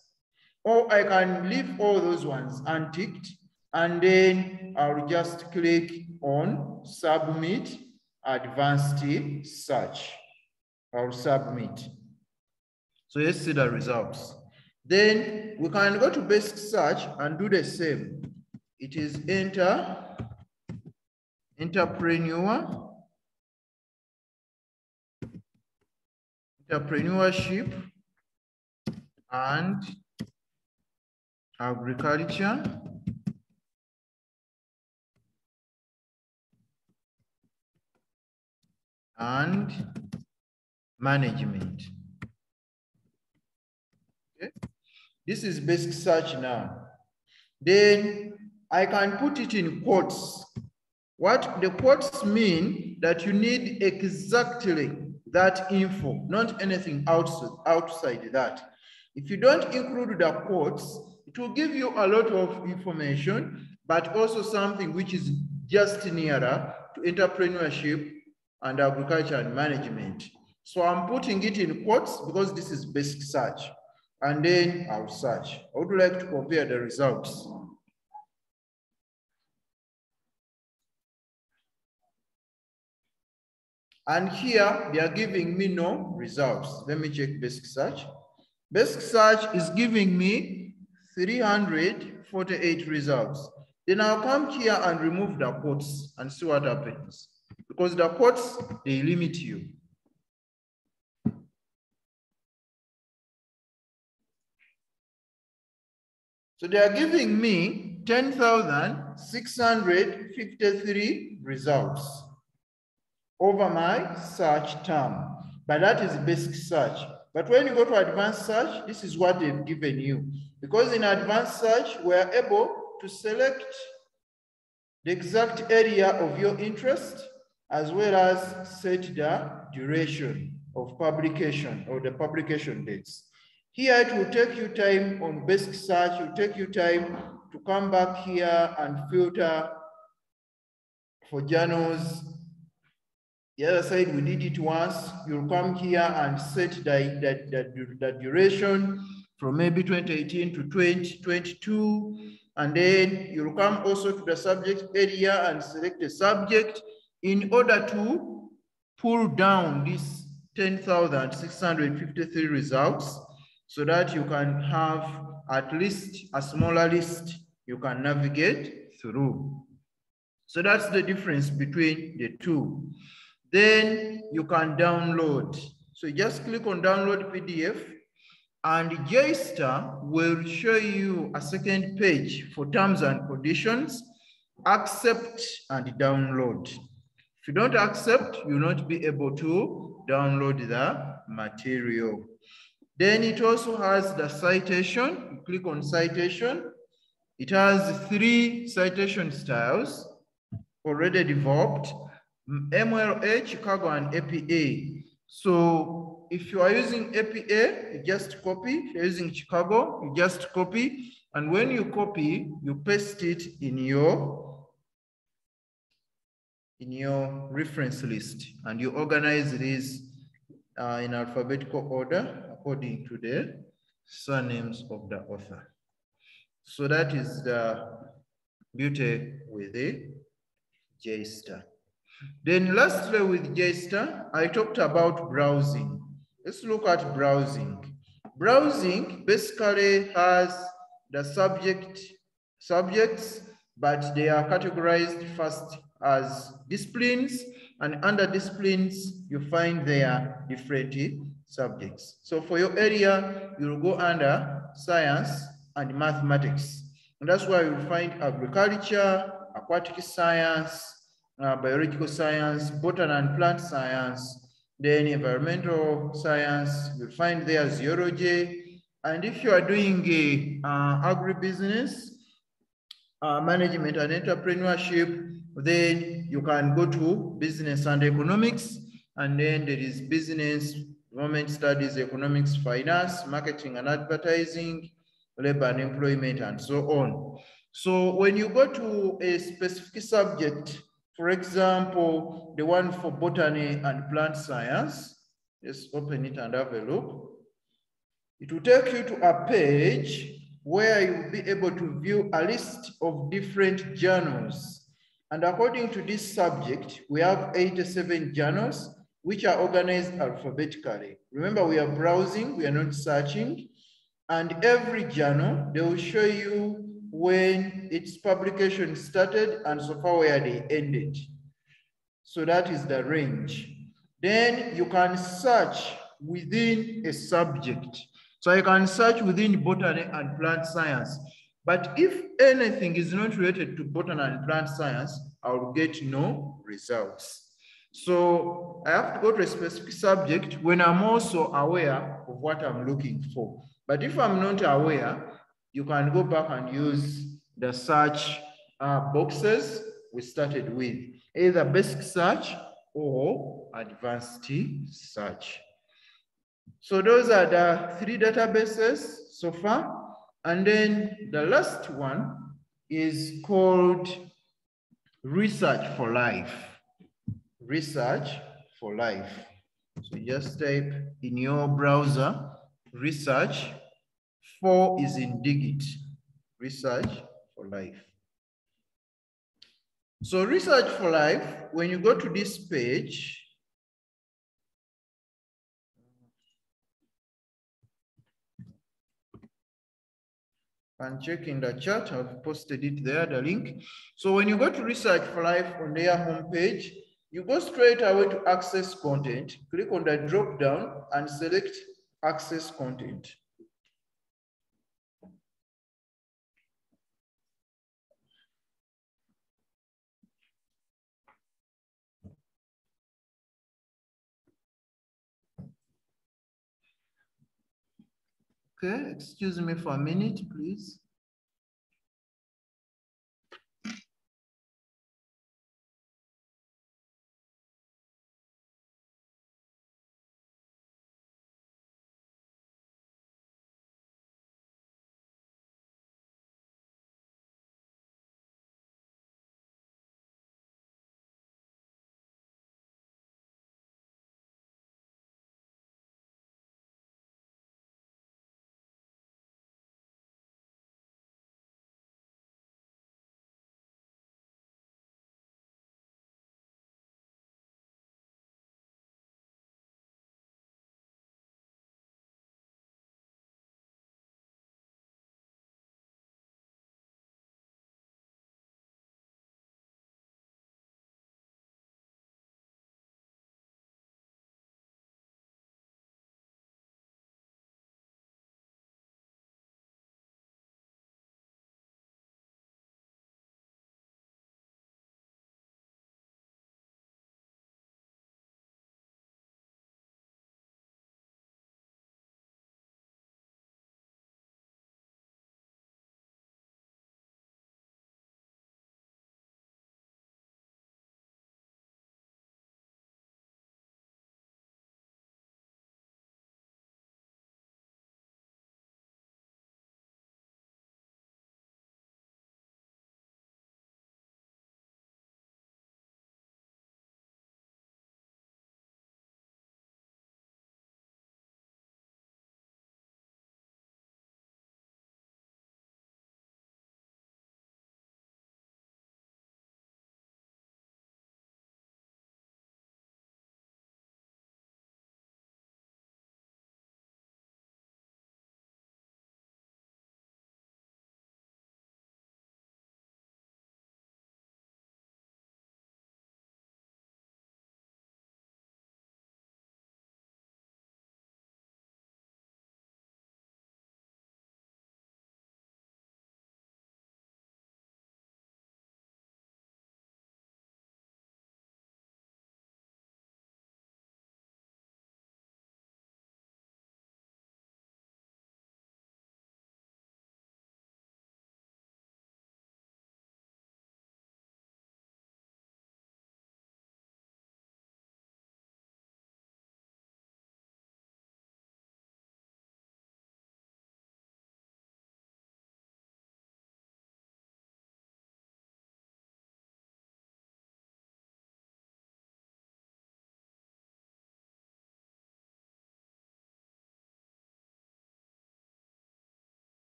Or I can leave all those ones unticked and then I'll just click on submit advanced search. I'll submit. So let's see the results. Then we can go to basic search and do the same. It is enter entrepreneur, entrepreneurship, and agriculture. and management. Okay. This is basic search now. Then I can put it in quotes. What the quotes mean that you need exactly that info, not anything outside, outside that. If you don't include the quotes, it will give you a lot of information, but also something which is just nearer to entrepreneurship and agriculture and management. So I'm putting it in quotes because this is basic search. And then I'll search. I would like to compare the results. And here they are giving me no results. Let me check basic search. Basic search is giving me 348 results. Then I'll come here and remove the quotes and see what happens. Because the quotes, they limit you. So they are giving me 10,653 results over my search term. But that is basic search. But when you go to advanced search, this is what they've given you. Because in advanced search, we're able to select the exact area of your interest, as well as set the duration of publication or the publication dates. Here it will take you time on basic search, it will take you time to come back here and filter for journals the other side, we did it once. You'll come here and set the, the, the, the duration from maybe 2018 to 2022. And then you'll come also to the subject area and select a subject in order to pull down these 10,653 results so that you can have at least a smaller list you can navigate through. So that's the difference between the two. Then you can download. So just click on download PDF and JSTOR will show you a second page for terms and conditions, accept and download. If you don't accept, you'll not be able to download the material. Then it also has the citation. You click on citation. It has three citation styles already developed. MLA, Chicago, and APA. So if you are using APA, you just copy. If you're using Chicago, you just copy. And when you copy, you paste it in your in your reference list and you organize these uh, in alphabetical order according to the surnames of the author. So that is the beauty with the JSTOR. Then lastly with JSTOR, I talked about browsing. Let's look at browsing. Browsing basically has the subject subjects, but they are categorized first as disciplines, and under disciplines, you find their different subjects. So for your area, you'll go under science and mathematics. And that's why you'll find agriculture, aquatic science, uh, biological science, botany and plant science, then environmental science, you'll find there zoology. And if you are doing a uh, agribusiness, uh, management and entrepreneurship, then you can go to business and economics. And then there is business, government studies, economics, finance, marketing and advertising, labor and employment, and so on. So when you go to a specific subject, for example, the one for botany and plant science, let's open it and have a look. It will take you to a page where you'll be able to view a list of different journals. And according to this subject, we have 87 journals, which are organized alphabetically. Remember, we are browsing, we are not searching. And every journal, they will show you when its publication started and so far where they ended. So that is the range. Then you can search within a subject. So you can search within botany and plant science. But if anything is not related to botany and plant science, I will get no results. So I have to go to a specific subject when I'm also aware of what I'm looking for. But if I'm not aware, you can go back and use the search uh, boxes we started with, either basic search or advanced search. So those are the three databases so far. And then the last one is called Research for Life. Research for Life. So just type in your browser, research, four is in digit, research for life. So research for life, when you go to this page, and check in the chat, I've posted it there, the link. So when you go to Research for Life on their homepage, you go straight away to access content, click on the drop down and select access content. Okay, excuse me for a minute, please.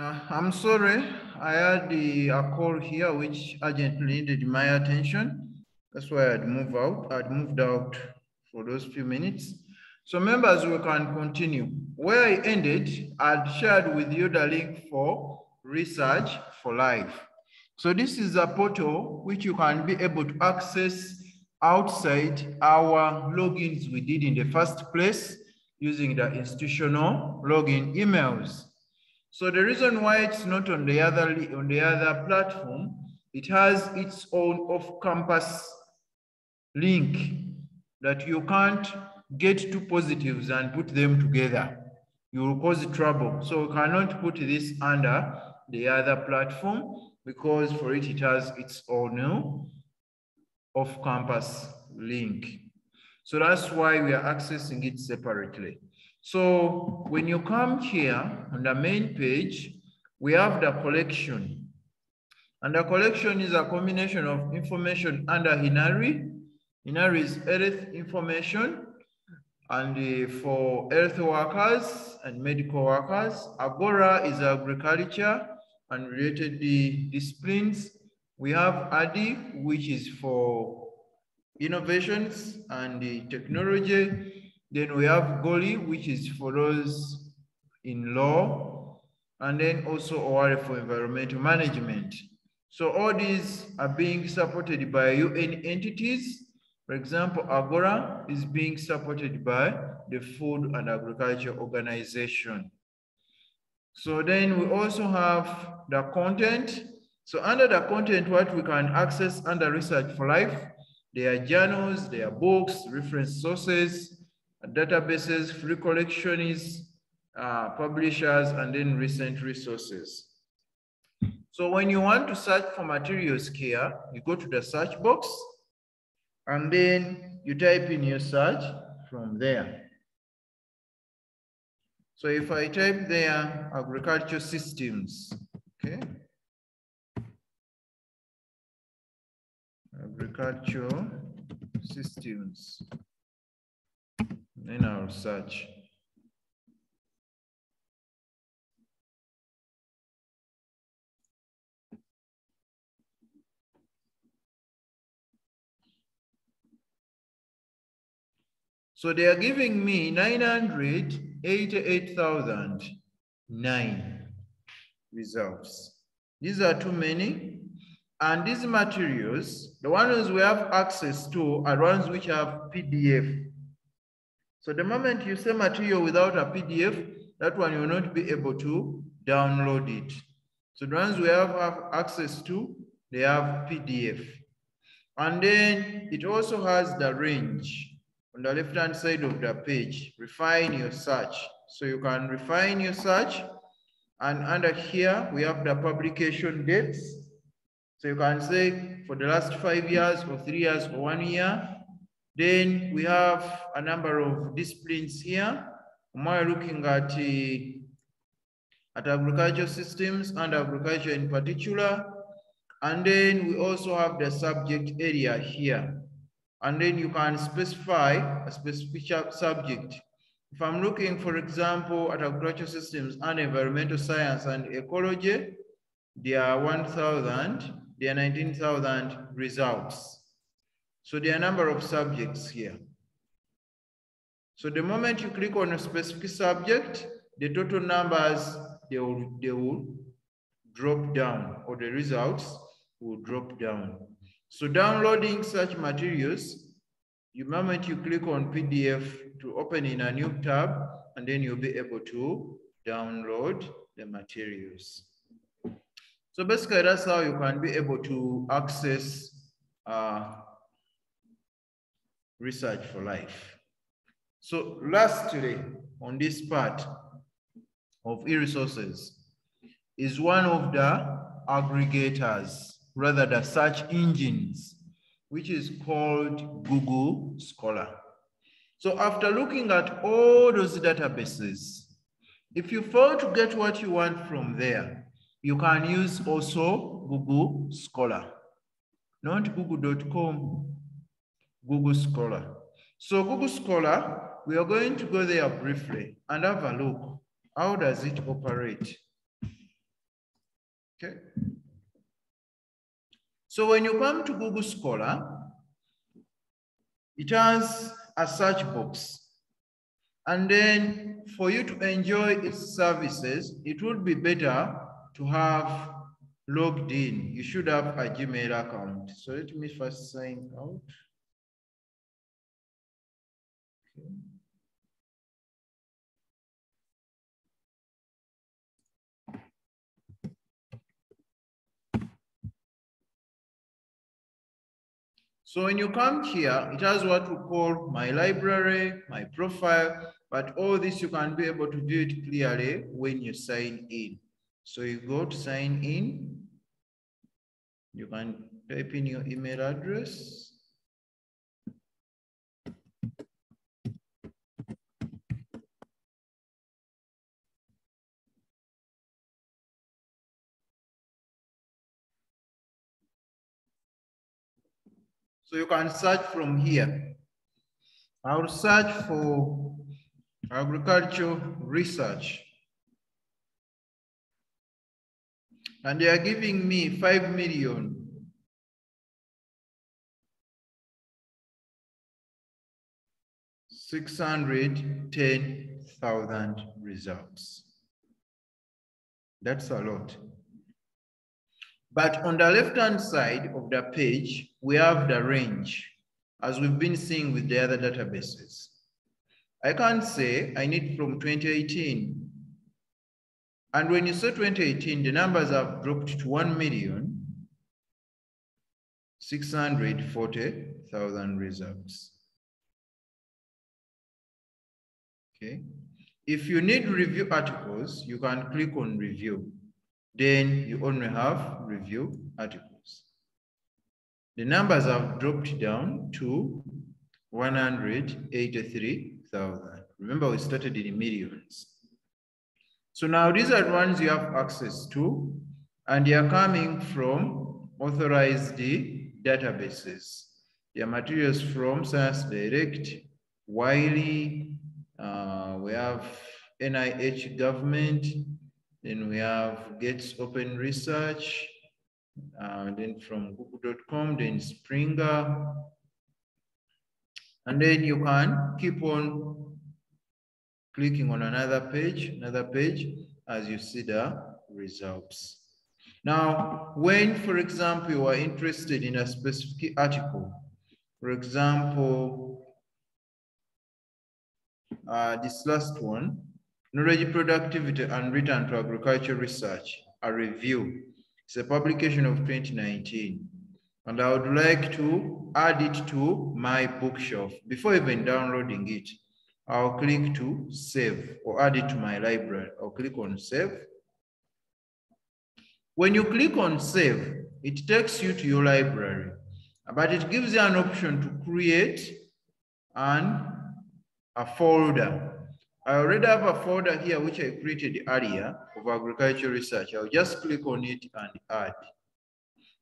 Uh, I'm sorry, I had a call here which urgently needed my attention. That's why I'd move out. I'd moved out for those few minutes. So members, we can continue. Where I ended, I'd shared with you the link for Research for Life. So this is a portal which you can be able to access outside our logins we did in the first place using the institutional login emails. So the reason why it's not on the other on the other platform, it has its own off-campus link that you can't get two positives and put them together. You will cause trouble. So we cannot put this under the other platform because for it, it has its own off-campus link. So that's why we are accessing it separately. So when you come here on the main page, we have the collection. And the collection is a combination of information under Hinari. Hinari is health information and uh, for health workers and medical workers. Agora is agriculture and related disciplines. We have ADI, which is for innovations and technology. Then we have GOALI, which is for those in law, and then also OARE for environmental management. So all these are being supported by UN entities. For example, Agora is being supported by the Food and Agriculture Organization. So then we also have the content. So under the content, what we can access under Research for Life, there are journals, there are books, reference sources, databases, free collections, uh, publishers, and then recent resources. So when you want to search for materials here, you go to the search box, and then you type in your search from there. So if I type there, agriculture systems, okay? Agriculture systems. Then I'll search. So they are giving me 988,009 results. These are too many. And these materials, the ones we have access to are ones which have PDF. So the moment you say material without a PDF, that one you will not be able to download it. So the ones we have, have access to, they have PDF. And then it also has the range on the left-hand side of the page, refine your search. So you can refine your search. And under here, we have the publication dates. So you can say for the last five years or three years or one year. Then we have a number of disciplines here. We're looking at, uh, at agricultural systems and agriculture in particular. And then we also have the subject area here. And then you can specify a specific subject. If I'm looking, for example, at agricultural systems and environmental science and ecology, there are 1,000, there are 19,000 results. So there are a number of subjects here. So the moment you click on a specific subject, the total numbers, they will, they will drop down or the results will drop down. So downloading such materials, the moment you click on PDF to open in a new tab, and then you'll be able to download the materials. So basically that's how you can be able to access uh, research for life. So lastly, on this part of e-resources is one of the aggregators, rather the search engines, which is called Google Scholar. So after looking at all those databases, if you fail to get what you want from there, you can use also Google Scholar, not google.com, Google Scholar. So Google Scholar, we are going to go there briefly and have a look. How does it operate? Okay. So when you come to Google Scholar, it has a search box. And then for you to enjoy its services, it would be better to have logged in. You should have a Gmail account. So let me first sign out. So when you come here, it has what we call my library, my profile, but all this you can be able to view it clearly when you sign in. So you go to sign in, you can type in your email address. So you can search from here. I'll search for agricultural research. And they are giving me 5 million. Six hundred ten thousand results. That's a lot. But on the left-hand side of the page, we have the range, as we've been seeing with the other databases. I can't say I need from 2018. And when you say 2018, the numbers have dropped to 1 million 640,000 results. Okay. If you need review articles, you can click on review. Then you only have review articles. The numbers have dropped down to 183,000. Remember, we started in millions. So now these are ones you have access to, and they are coming from authorized databases. They are materials from Science Direct, Wiley, uh, we have NIH government, then we have Gates Open Research, uh, then from google.com, then Springer. And then you can keep on clicking on another page, another page, as you see the results. Now, when, for example, you are interested in a specific article, for example, uh, this last one, knowledge productivity and return to agriculture research, a review. It's a publication of 2019. And I would like to add it to my bookshelf. Before even downloading it, I'll click to save or add it to my library. I'll click on save. When you click on save, it takes you to your library, but it gives you an option to create an, a folder. I already have a folder here which I created earlier of agriculture research. I'll just click on it and add.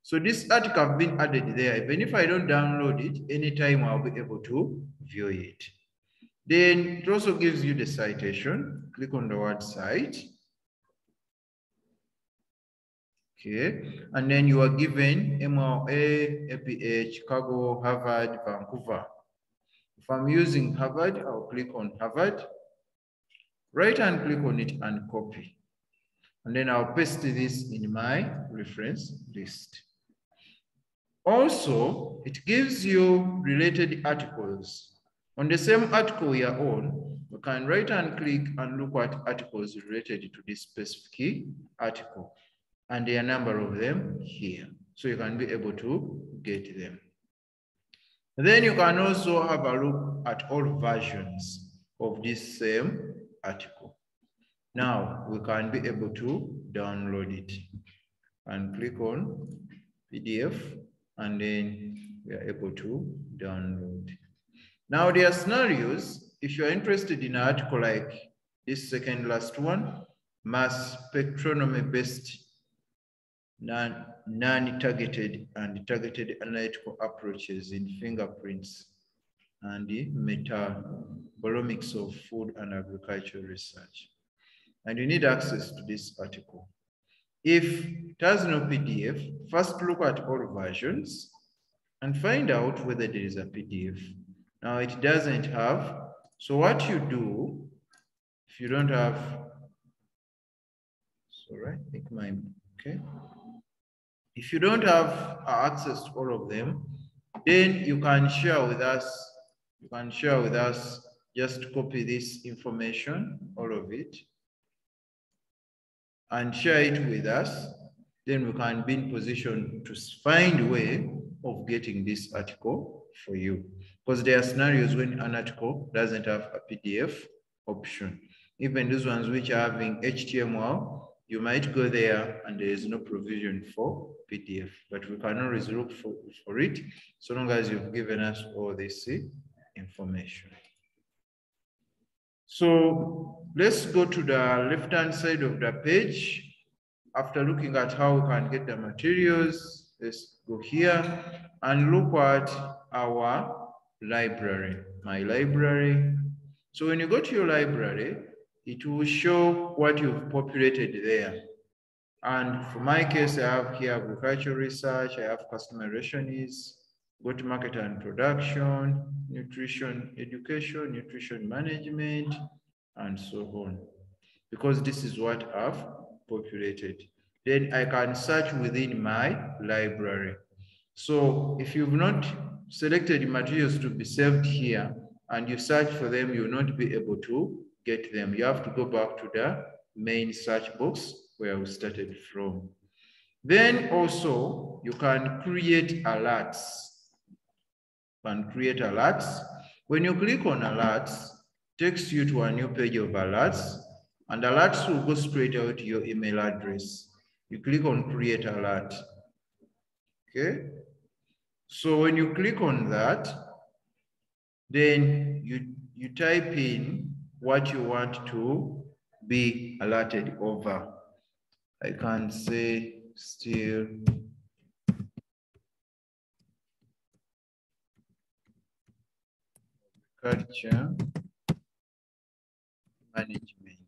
So this article have been added there. Even if I don't download it, anytime I'll be able to view it. Then it also gives you the citation. Click on the word cite. Okay, and then you are given MLA, APA, Chicago, Harvard, Vancouver. If I'm using Harvard, I'll click on Harvard. Right and click on it and copy. And then I'll paste this in my reference list. Also, it gives you related articles. On the same article we are on, you can right and click and look at articles related to this specific article. And there are a number of them here. So you can be able to get them. Then you can also have a look at all versions of this same article. Now we can be able to download it and click on PDF and then we are able to download. Now there are scenarios, if you're interested in an article like this second last one, mass spectrometry based non-targeted and targeted analytical approaches in fingerprints and the metabolomics of food and agricultural research. And you need access to this article. If it has no PDF, first look at all versions and find out whether there is a PDF. Now it doesn't have, so what you do, if you don't have, sorry, make my, okay. If you don't have access to all of them, then you can share with us, you can share with us, just copy this information, all of it, and share it with us, then we can be in position to find a way of getting this article for you. Because there are scenarios when an article doesn't have a PDF option. Even those ones which are having HTML, you might go there and there is no provision for PDF, but we can always look for, for it so long as you've given us all this information. So let's go to the left-hand side of the page. After looking at how we can get the materials, let's go here and look at our library, my library. So when you go to your library, it will show what you've populated there. And for my case, I have here agricultural research, I have customer relations, go-to-market and production, nutrition, education, nutrition management, and so on. Because this is what I've populated. Then I can search within my library. So if you've not selected materials to be saved here and you search for them, you'll not be able to get them. You have to go back to the main search box where we started from. Then also you can create alerts. Can create alerts. When you click on alerts, takes you to a new page of alerts and alerts will go straight out to your email address. You click on create alert. Okay. So when you click on that, then you, you type in what you want to be alerted over. I can say still culture management.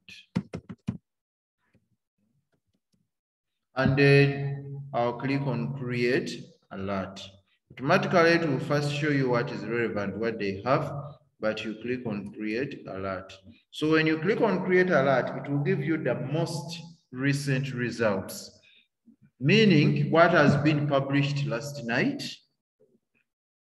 And then I'll click on create alert. Automatically, it will first show you what is relevant, what they have, but you click on create alert. So when you click on create alert, it will give you the most recent results, meaning what has been published last night,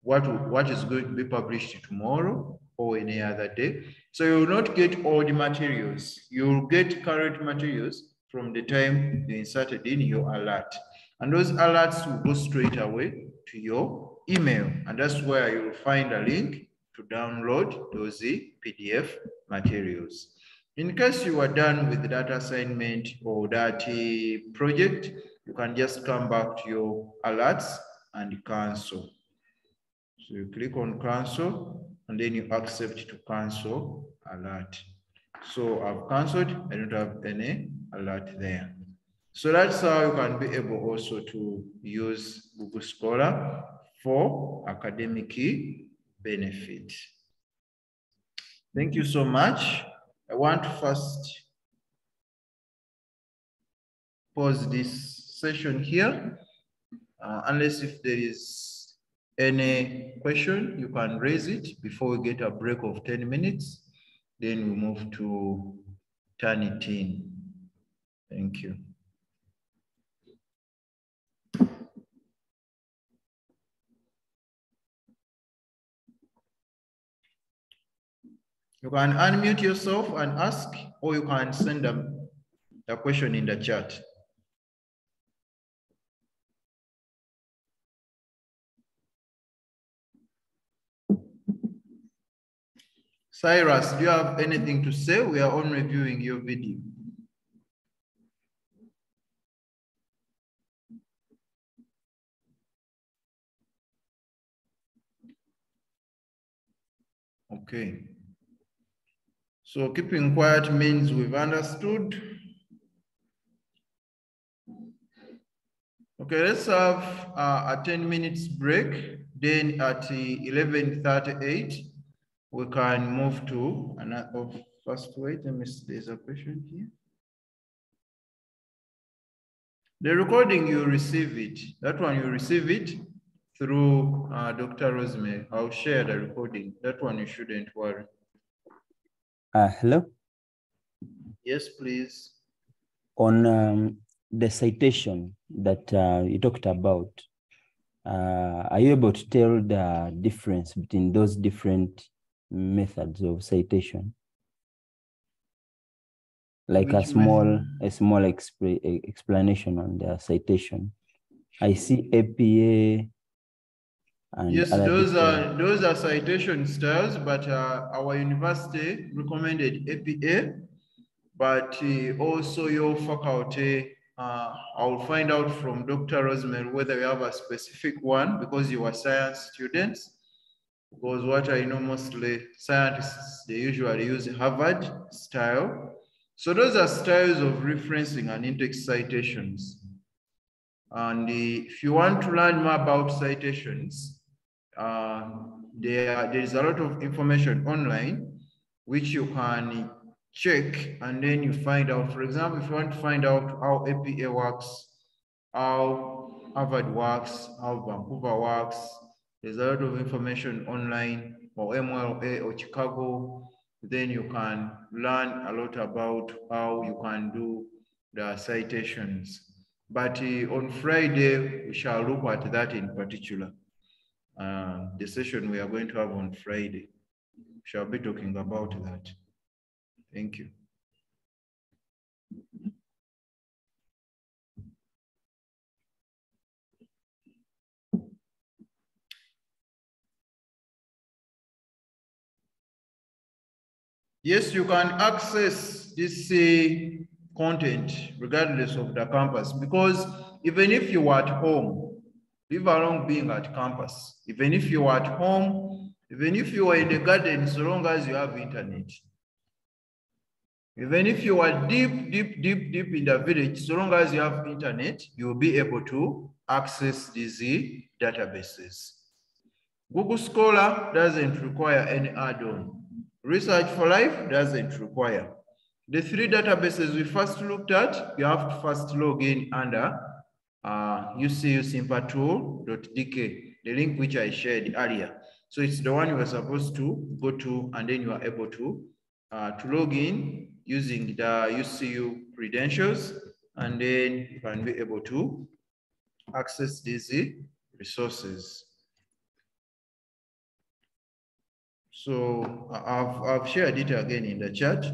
what, what is going to be published tomorrow or any other day. So you will not get all the materials. You will get current materials from the time you inserted in your alert. And those alerts will go straight away to your email. And that's where you will find a link to download those PDF materials. In case you are done with that assignment or that project, you can just come back to your alerts and cancel. So you click on cancel and then you accept to cancel alert. So I've canceled, I don't have any alert there. So that's how you can be able also to use Google Scholar for academic benefit. Thank you so much. I want to first pause this session here, uh, unless if there is any question, you can raise it before we get a break of 10 minutes. Then we move to turn it in. Thank you. You can unmute yourself and ask, or you can send them the question in the chat. Cyrus, do you have anything to say? We are on reviewing your video. Okay. So keeping quiet means we've understood. Okay, let's have uh, a 10 minutes break. Then at 11.38, we can move to another, oh, first wait, let me see, there's a question here. The recording, you receive it. That one, you receive it through uh, Dr. Rosemary. I'll share the recording. That one, you shouldn't worry. Uh, hello. Yes, please. On um, the citation that uh, you talked about, uh, are you able to tell the difference between those different methods of citation? Like a small, method? a small expla- e- explanation on the citation. I see APA. And Yes, those are those are citation styles, but uh, our university recommended APA, but uh, also your faculty. Uh, I will find out from Dr. Rosemary whether you have a specific one because you are science students. Because what I know mostly scientists they usually use Harvard style. So those are styles of referencing and index citations. And if you want to learn more about citations, uh, there, there is a lot of information online which you can check and then you find out. For example, if you want to find out how APA works, how Harvard works, how Vancouver works, there's a lot of information online or MLA or Chicago. Then you can learn a lot about how you can do the citations. But uh, on Friday, we shall look at that in particular. Uh, the session we are going to have on Friday. We shall be talking about that. Thank you. Yes, you can access this uh, content regardless of the campus because even if you are at home, leave alone being at campus, even if you are at home, even if you are in the garden, so long as you have internet. Even if you are deep, deep, deep, deep in the village, so long as you have internet, you'll be able to access these uh, databases. Google Scholar doesn't require any add-on. Research for Life doesn't require. The three databases we first looked at, you have to first log in under uh, ucusempertool.dk, the link which I shared earlier. So it's the one you are supposed to go to, and then you are able to, uh, to log in using the UCU credentials, and then you can be able to access these resources. So I've, I've shared it again in the chat.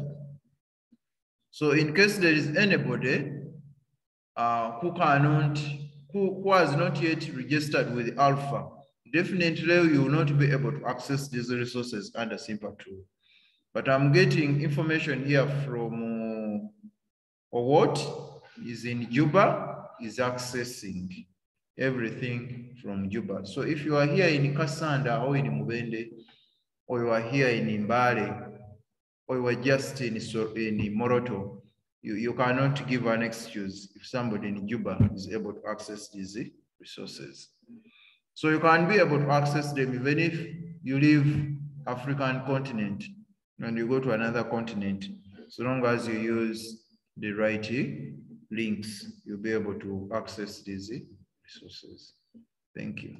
So in case there is anybody uh, who cannot, who, who has not yet registered with Alpha, definitely you will not be able to access these resources under Sempertool. But I'm getting information here from uh, what is in Juba is accessing everything from Juba. So if you are here in Kasanda or in Mubende, or you are here in Mbale, or you are just in, in Moroto, you, you cannot give an excuse if somebody in Juba is able to access these resources. So you can be able to access them even if you leave African continent and you go to another continent, so long as you use the right links, you'll be able to access these resources. Thank you.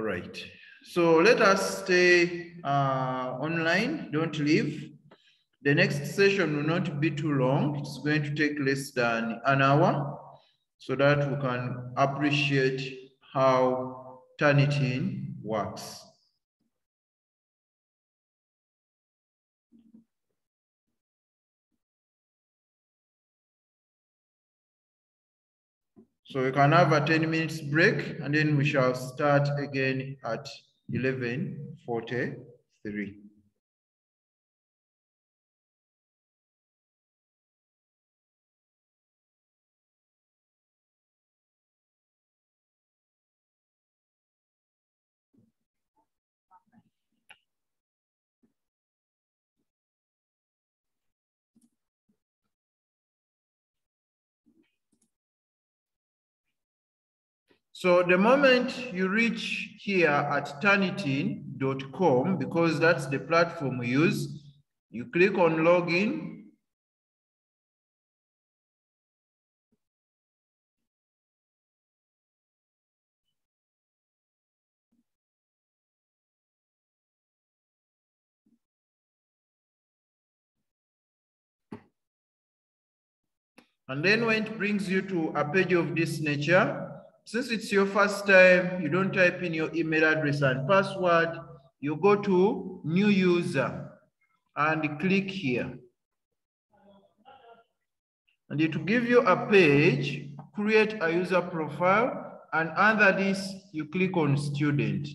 All right. So let us stay uh, online. Don't leave. The next session will not be too long. It's going to take less than an hour so that we can appreciate how Turnitin works. So we can have a 10 minutes break and then we shall start again at 11.43. So the moment you reach here at turnitin.com, because that's the platform we use, You click on login. And then when it brings you to a page of this nature, since it's your first time, you don't type in your email address and password, you go to new user and click here. And it will give you a page, create a user profile, and under this, you click on student.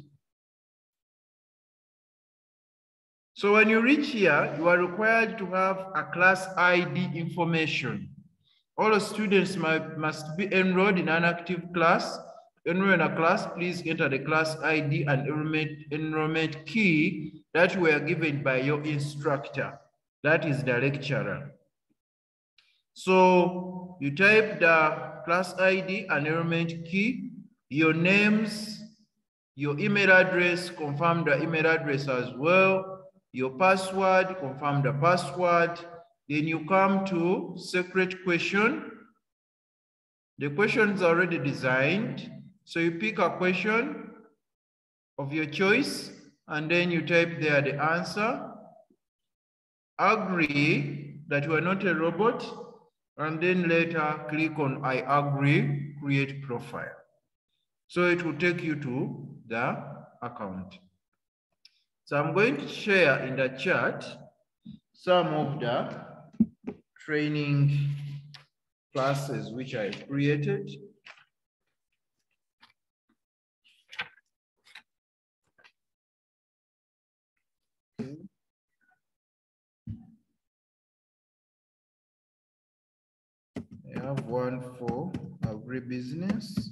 So when you reach here, you are required to have a class ID information. All students might, must be enrolled in an active class. Enroll in a class, please enter the class ID and enrollment, enrollment key that were given by your instructor. That is the lecturer. So you type the class ID and enrollment key, your names, your email address, confirm the email address as well, your password, confirm the password, then you come to secret question. The question is already designed. So you pick a question of your choice, and then you type there the answer. Agree that you are not a robot, and then later click on I agree, create profile. So it will take you to the account. So I'm going to share in the chat some of the training classes which I created. I have one for agribusiness.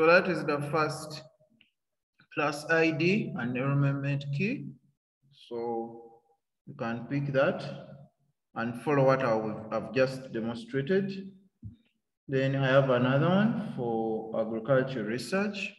So that is the first class ID and enrollment key. So you can pick that and follow what I've just demonstrated. Then I have another one for agriculture research.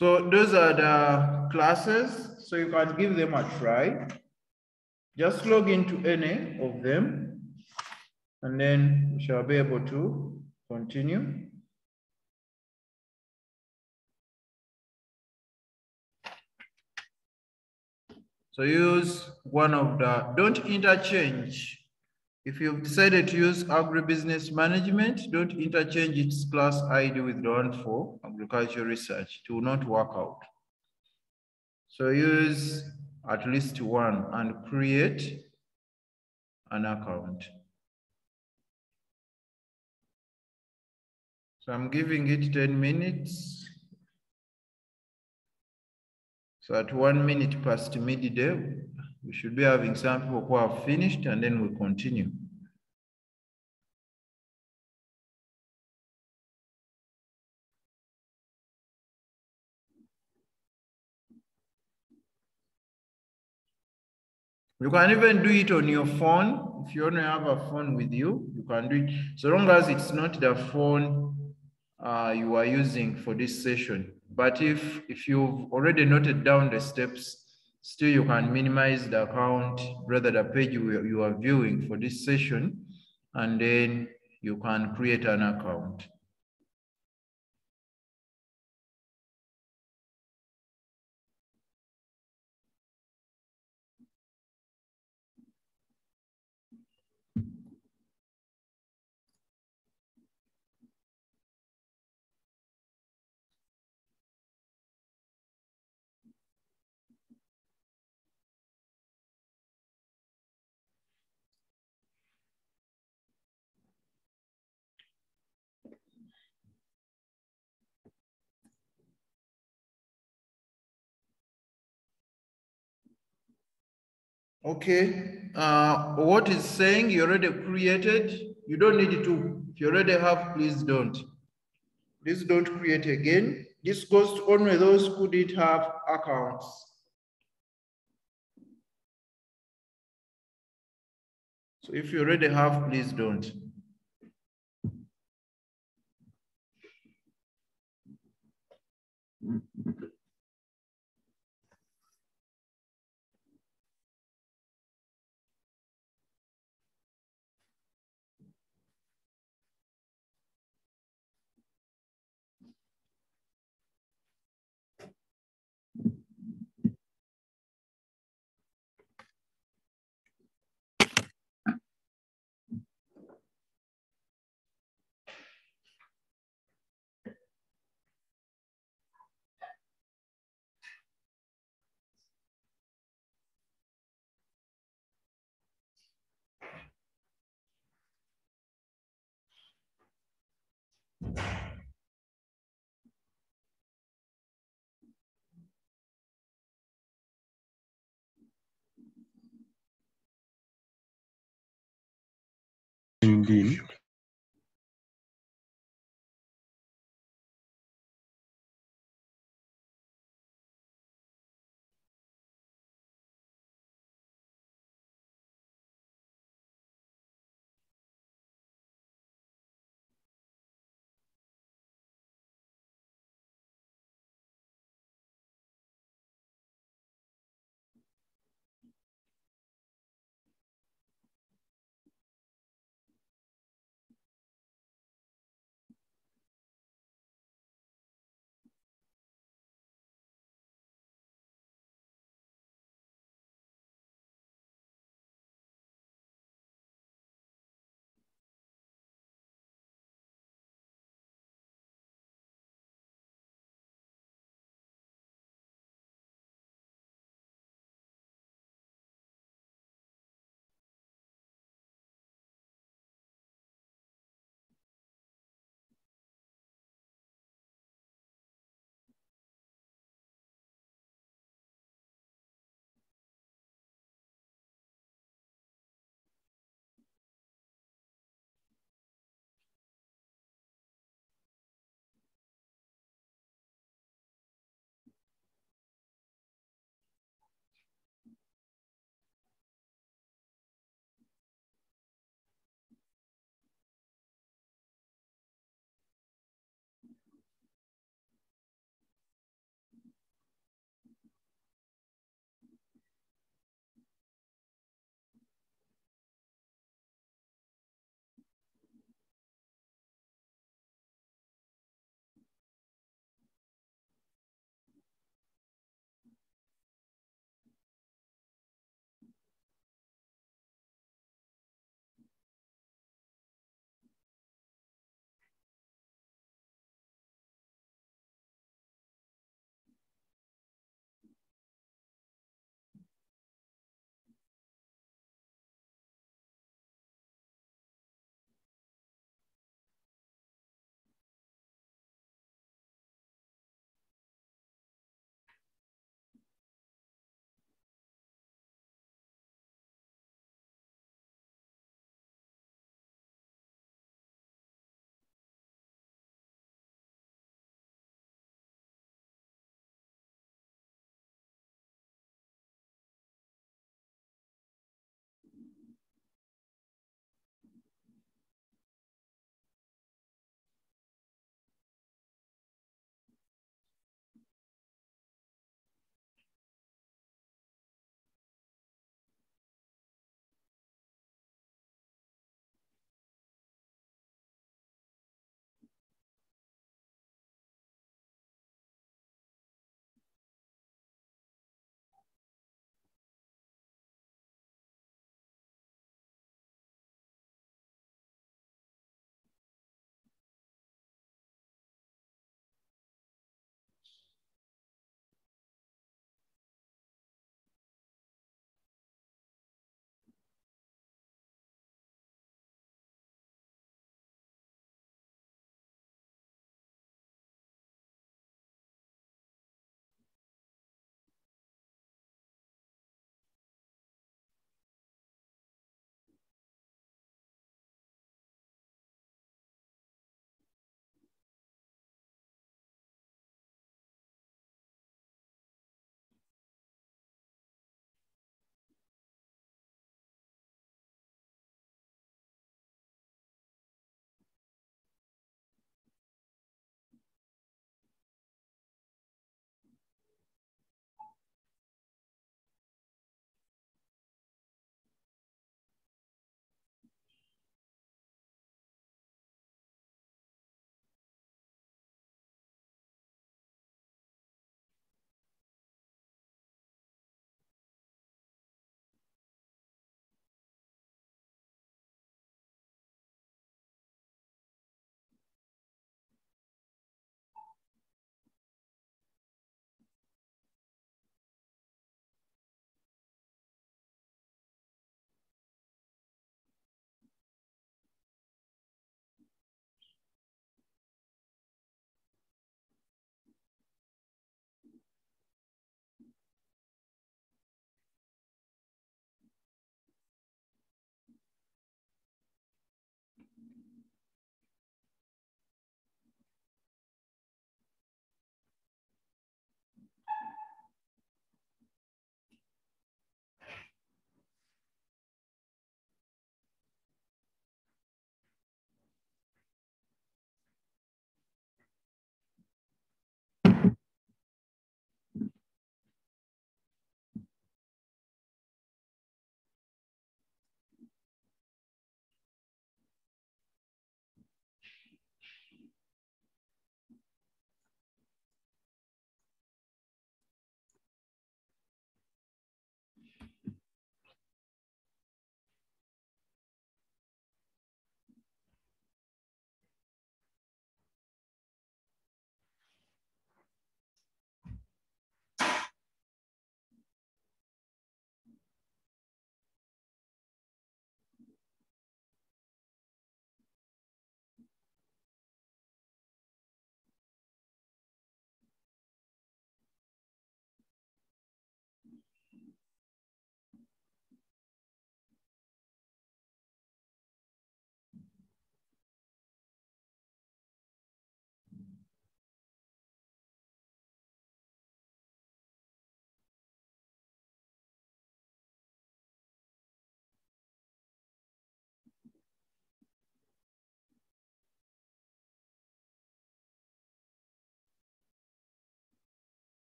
So those are the classes. So you can give them a try. Just log into any of them and then we shall be able to continue. So use one of the, don't interchange. If you've decided to use agribusiness management, don't interchange its class ID with the one for agricultural research. It will not work out. So use at least one and create an account. So I'm giving it 10 minutes. So at one minute past midday, we should be having some people who have finished and then we continue. You can even do it on your phone. If you only have a phone with you, you can do it. So long as it's not the phone uh, you are using for this session. But if, if you've already noted down the steps, still you can minimize the account, rather the page you, you are viewing for this session, and then you can create an account. Okay, uh, what is saying you already created, you don't need to. If you already have, please don't. Please don't create again. This goes to only those who did have accounts. So if you already have, please don't. Indeed.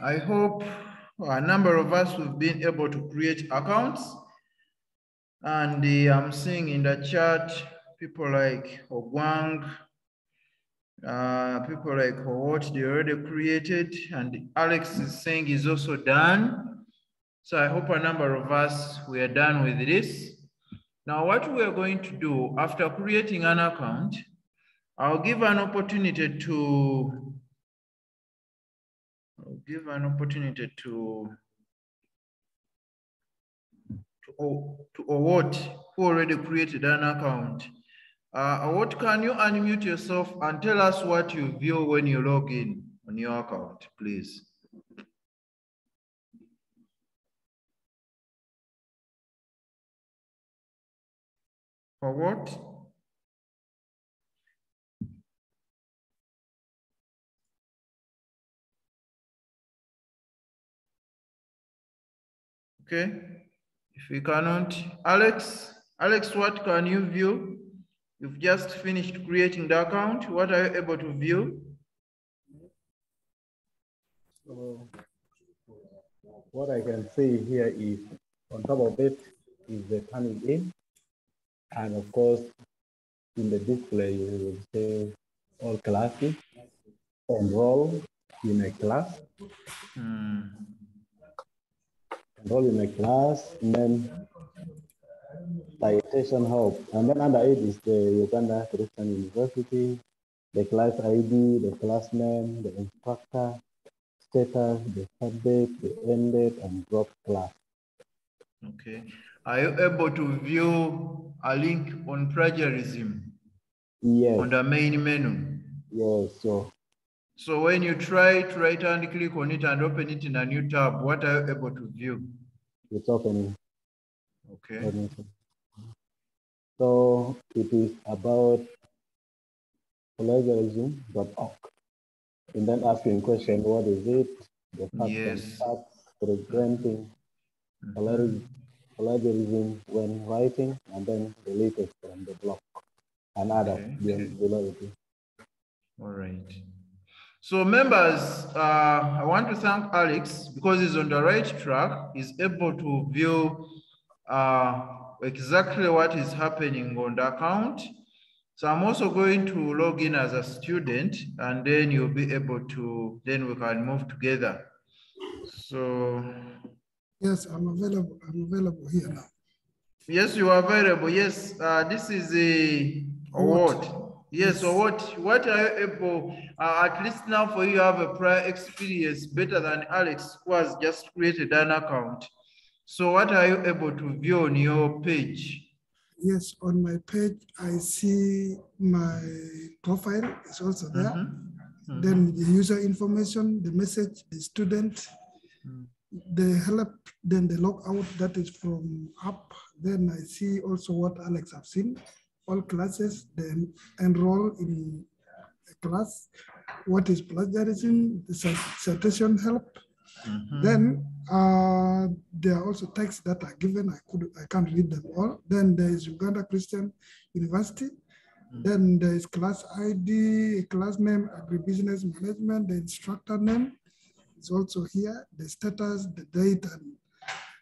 I hope a number of us have been able to create accounts. And uh, I'm seeing in the chat, people like Ogwang, uh, people like what they already created, and Alex is saying he's also done. So I hope a number of us, we are done with this. Now what we are going to do after creating an account, I'll give an opportunity to, give an opportunity to, to, to Owot, who already created an account. Uh, what can you unmute yourself and tell us what you view when you log in on your account, please? For what? Okay, if we cannot, Alex, Alex, what can you view? You've just finished creating the account. What are you able to view? So what I can see here is on top of it is the coming in. And of course, in the display, you will say all classes, enroll in a class, Hmm. Enroll in a class, and then citation help. And then under it is the Uganda Christian University, the class ID, the class name, the instructor, status, the subject, the end date, and drop class. Okay. Are you able to view a link on plagiarism Yes, on the main menu? yes, so So when you try to right hand click on it and open it in a new tab, what are you able to view? it's opening. Okay. So it is about plagiarism.org. And then asking question, what is it? The facts and Yes. presenting mm-hmm. plagiarism plagiarism when writing, and then the latest from the blog and other okay. below it. All right. So members, uh, I want to thank Alex because he's on the right track. He's able to view uh, exactly what is happening on the account. So I'm also going to log in as a student and then you'll be able to, then we can move together. So Yes, I'm available. I'm available here now. yes, you are available. Yes, uh, this is a Owot. Yes, so what, what are you able, uh, at least now for you have a prior experience better than Alex who has just created an account. So what are you able to view on your page? Yes, on my page, I see my profile is also there. Mhm, Then the user information, the message, the student, Mm. the help, then the logout that is from app. Then I see also what Alex have seen, all classes, then enroll in a class. What is plagiarism, the cit- citation help. mhm. Then uh, there are also texts that are given. I could I can't read them all. Then there is Uganda Christian University. Then there is class ID, class name, agribusiness management, the instructor name is also here, the status, the date, and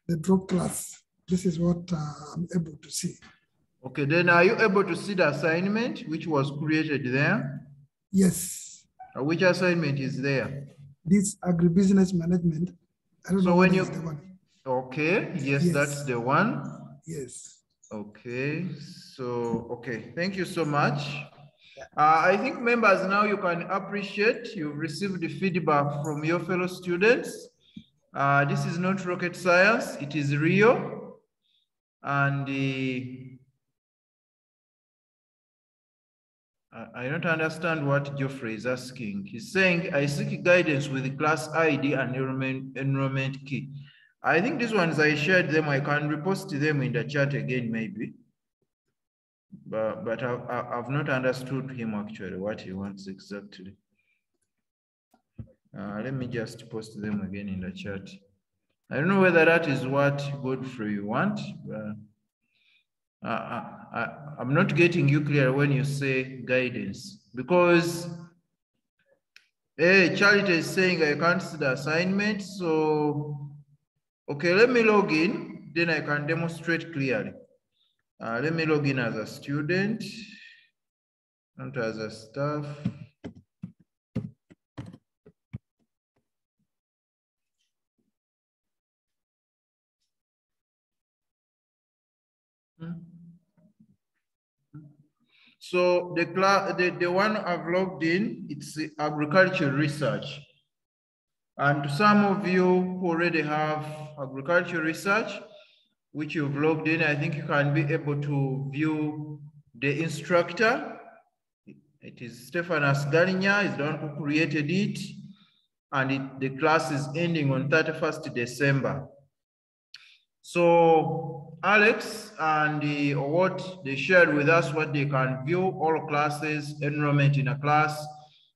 the drop class. This is what uh, I'm able to see. Okay, then are you able to see the assignment which was created there? Yes, Uh, Which assignment is there? this agribusiness management. I don't So know when you- the one. Okay, yes, that's the one. Yes. Okay, so, okay, thank you so much. Uh, I think members now you can appreciate you've received the feedback from your fellow students. Uh, this is not rocket science, it is real. And uh, I, don't understand what Geoffrey is asking. He's saying, I seek guidance with class ID and enrollment, key. I think these ones I shared them, I can repost them in the chat again, maybe. But, but I, I, I've not understood him actually, what he wants exactly. Uh, let me just post them again in the chat. I don't know whether that is what Godfrey want, but uh, I, I, I'm not getting you clear when you say guidance because Hey, Charity is saying I can't see the assignment. So, okay, let me log in. Then I can demonstrate clearly. Uh, let me log in as a student, not as a staff. So the class, the, the one I've logged in, it's agriculture research. And some of you who already have agriculture research, which you've logged in, I think you can be able to view the instructor. It is Stefanas Galinya, is the one who created it. And it, the class is ending on 31st December. So Alex and the, or what they shared with us, what they can view, all classes, enrollment in a class,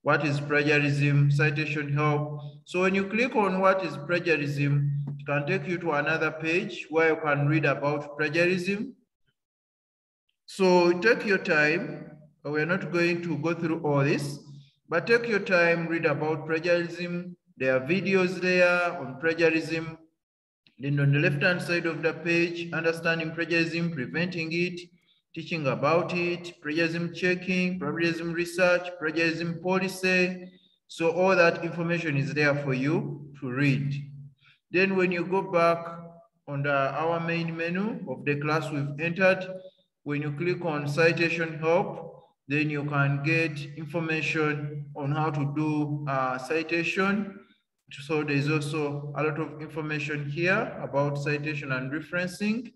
what is plagiarism, citation help. So when you click on what is plagiarism, it can take you to another page where you can read about plagiarism. So take your time. We're not going to go through all this, but take your time, read about plagiarism. There are videos there on plagiarism, then on the left-hand side of the page, understanding plagiarism, preventing it, teaching about it, plagiarism checking, plagiarism research, plagiarism policy. So all that information is there for you to read. Then when you go back on the, our main menu of the class we've entered, when you click on citation help, then you can get information on how to do uh, citation, so there's also a lot of information here about citation and referencing.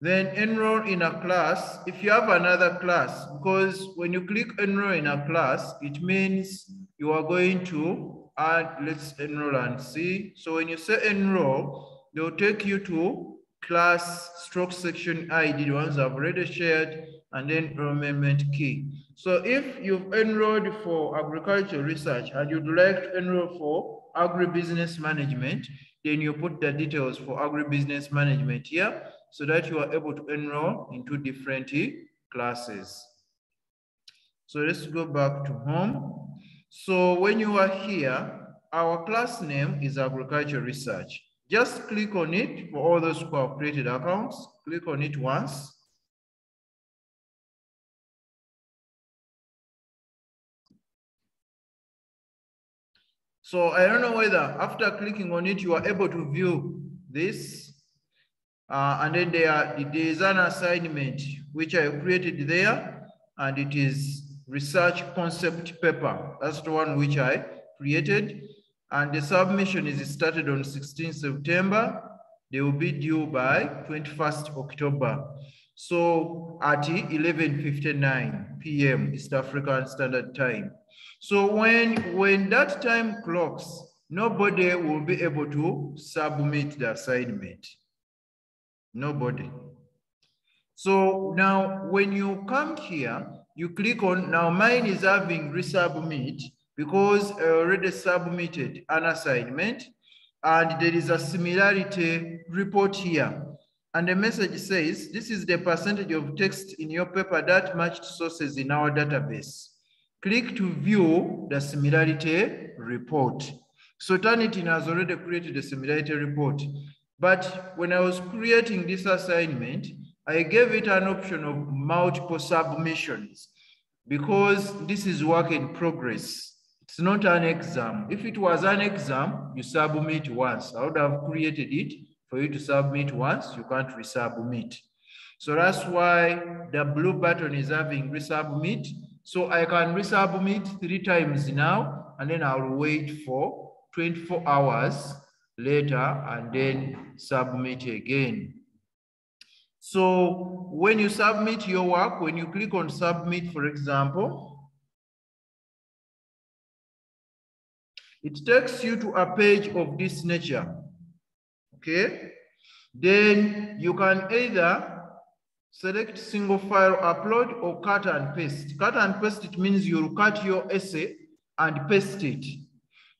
Then enroll in a class. If you have another class, because when you click enroll in a class, it means you are going to add, let's enroll and see. So when you say enroll, they'll take you to class stroke section ID, the ones I've already shared, and then enrollment key. So if you've enrolled for agricultural research and you'd like to enroll for agribusiness management, then you put the details for agribusiness management here so that you are able to enroll into different classes. So let's go back to home. So when you are here, our class name is agriculture research. Just click on it for all those who have created accounts. Click on it once. So I don't know whether after clicking on it, you are able to view this. Uh, and then there, there is an assignment which I created there, and it is research concept paper. That's the one which I created. And the submission is started on 16 September. They will be due by 21st October. So at 11.59 p.m. East African Standard Time. So when, when that time clocks, nobody will be able to submit the assignment. Nobody. So now when you come here, you click on, now mine is having resubmit because I already submitted an assignment and there is a similarity report here. And the message says, this is the percentage of text in your paper that matched sources in our database. Click to view the similarity report. So Turnitin has already created a similarity report. But when I was creating this assignment, I gave it an option of multiple submissions because this is work in progress. It's not an exam. If it was an exam, you submit once. I would have created it for you to submit once, you can't resubmit. So that's why the blue button is having resubmit. So I can resubmit three times now, and then I'll wait for 24 hours later and then submit again. So when you submit your work, when you click on submit, for example, it takes you to a page of this nature, okay? Then you can either select single file upload or cut and paste. Cut and paste, it means you'll cut your essay and paste it.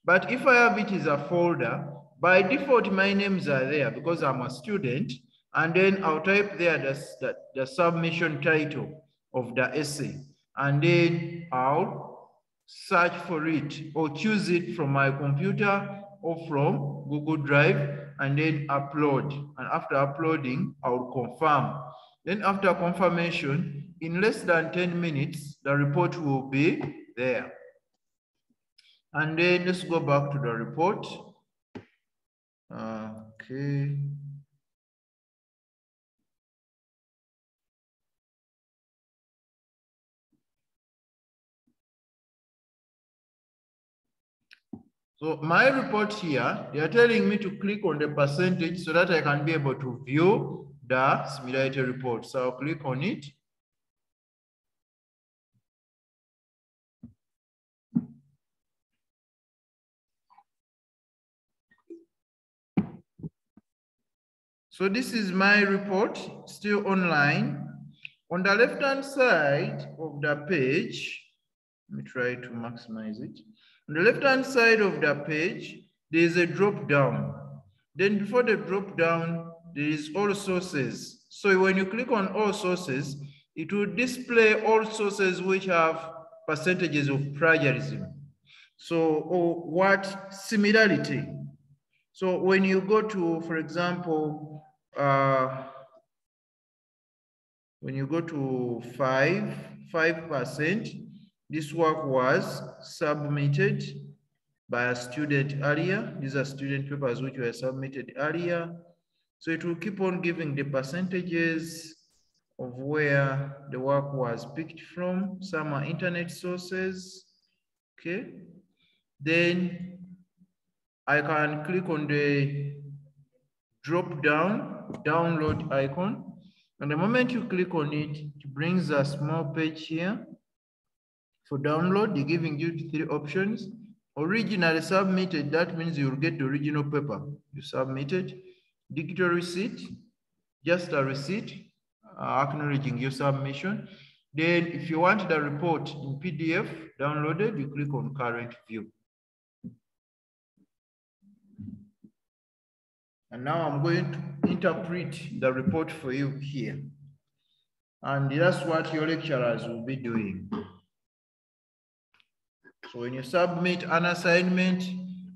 But if I have it as a folder, by default, my names are there because I'm a student. And then I'll type there the, the, the submission title of the essay. And then I'll search for it or choose it from my computer or from Google Drive and then upload. And after uploading, I will confirm. Then after confirmation, in less than 10 minutes, the report will be there. And then let's go back to the report. Okay. So my report here, they are telling me to click on the percentage so that I can be able to view the similarity report. So I'll click on it. So this is my report, still online. On the left-hand side of the page, let me try to maximize it. On the left-hand side of the page, there is a drop down. Then before the drop down, there is all sources. So when you click on all sources, it will display all sources which have percentages of plagiarism. So what similarity. So when you go to, for example, uh, when you go to five, 5%, this work was submitted by a student earlier. These are student papers which were submitted earlier. So it will keep on giving the percentages of where the work was picked from. Some are internet sources, okay? Then I can click on the drop down, download icon. And the moment you click on it, it brings a small page here for download, they're giving you three options. Originally submitted, that means you'll get the original paper you submitted. Digital receipt, just a receipt uh, acknowledging your submission. Then if you want the report in PDF downloaded, you click on current view. And now I'm going to interpret the report for you here. And that's what your lecturers will be doing. So when you submit an assignment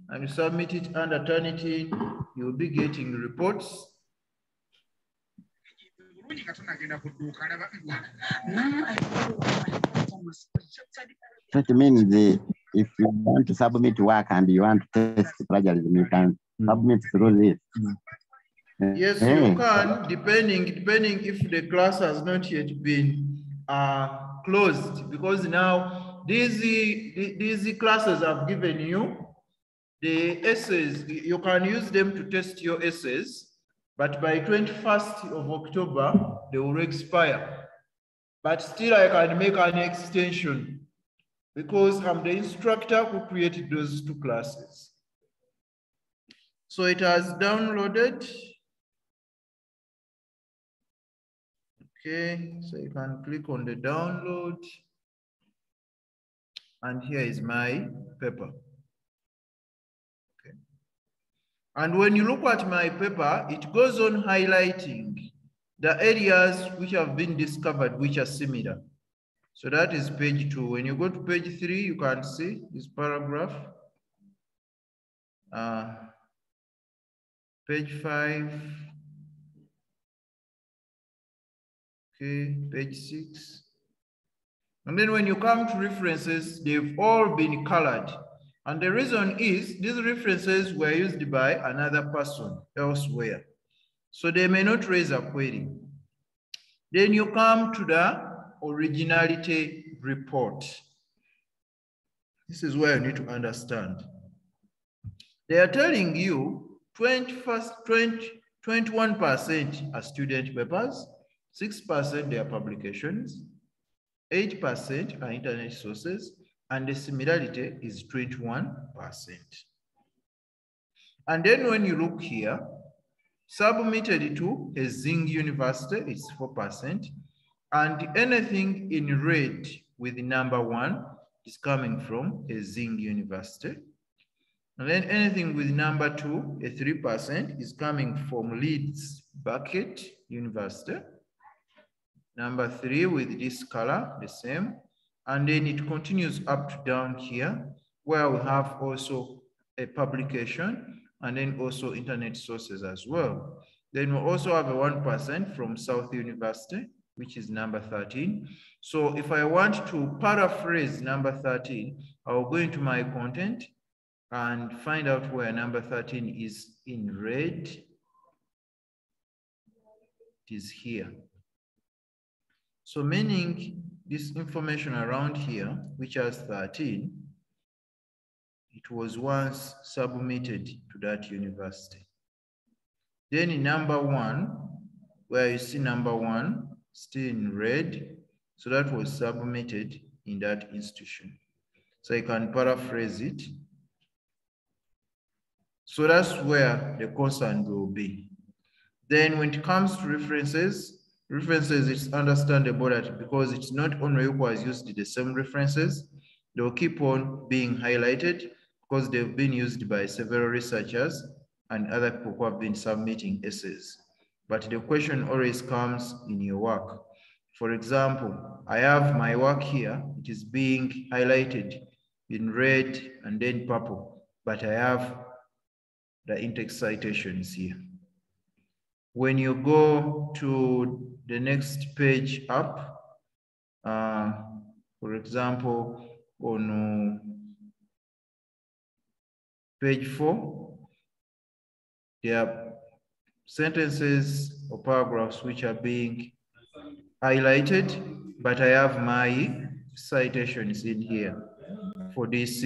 and you submit it under Turnitin, you'll be getting reports. So it means the, if you want to submit work and you want to test plagiarism, you can submit through this. Yes, Eh, you can, depending, depending if the class has not yet been uh, closed, because now these, these classes have given you the essays, you can use them to test your essays, but by 21st of October, they will expire. But still I can make an extension because I'm the instructor who created those two classes. So it has downloaded. Okay, so you can click on the download. And here is my paper. Okay. And when you look at my paper, it goes on highlighting the areas which have been discovered which are similar. So that is page two. When you go to page three, you can see this paragraph. Uh, page five. Okay, page six. And then when you come to references, they've all been colored. And the reason is these references were used by another person elsewhere. So they may not raise a query. Then you come to the originality report. This is where you need to understand. They are telling you 21st, 20, 21% are student papers, 6% they are publications, 8% are internet sources, and the similarity is 21%. And then when you look here, submitted to a Zing University, it's 4%, and anything in red with the number one is coming from a Zing University. And then anything with number two, a 3%, is coming from Leeds Beckett University. Number three with this color, the same. And then it continues up to down here, where we have also a publication and then also internet sources as well. Then we also have a 1% from South University, which is number 13. So if I want to paraphrase number 13, I'll go into my content and find out where number 13 is in red. It is here. So meaning this information around here, which has 13, it was once submitted to that university. Then in number one, where you see number one, still in red, so that was submitted in that institution. So I can paraphrase it. So that's where the concern will be. Then when it comes to references, references, it's understandable that because it's not only who has used the same references, they'll keep on being highlighted because they've been used by several researchers and other people who have been submitting essays. But the question always comes in your work. For example, I have my work here, it is being highlighted in red and then purple, but I have the in-text citations here. When you go to the next page up, uh, for example, on page four, there are sentences or paragraphs which are being highlighted, but I have my citations in here for this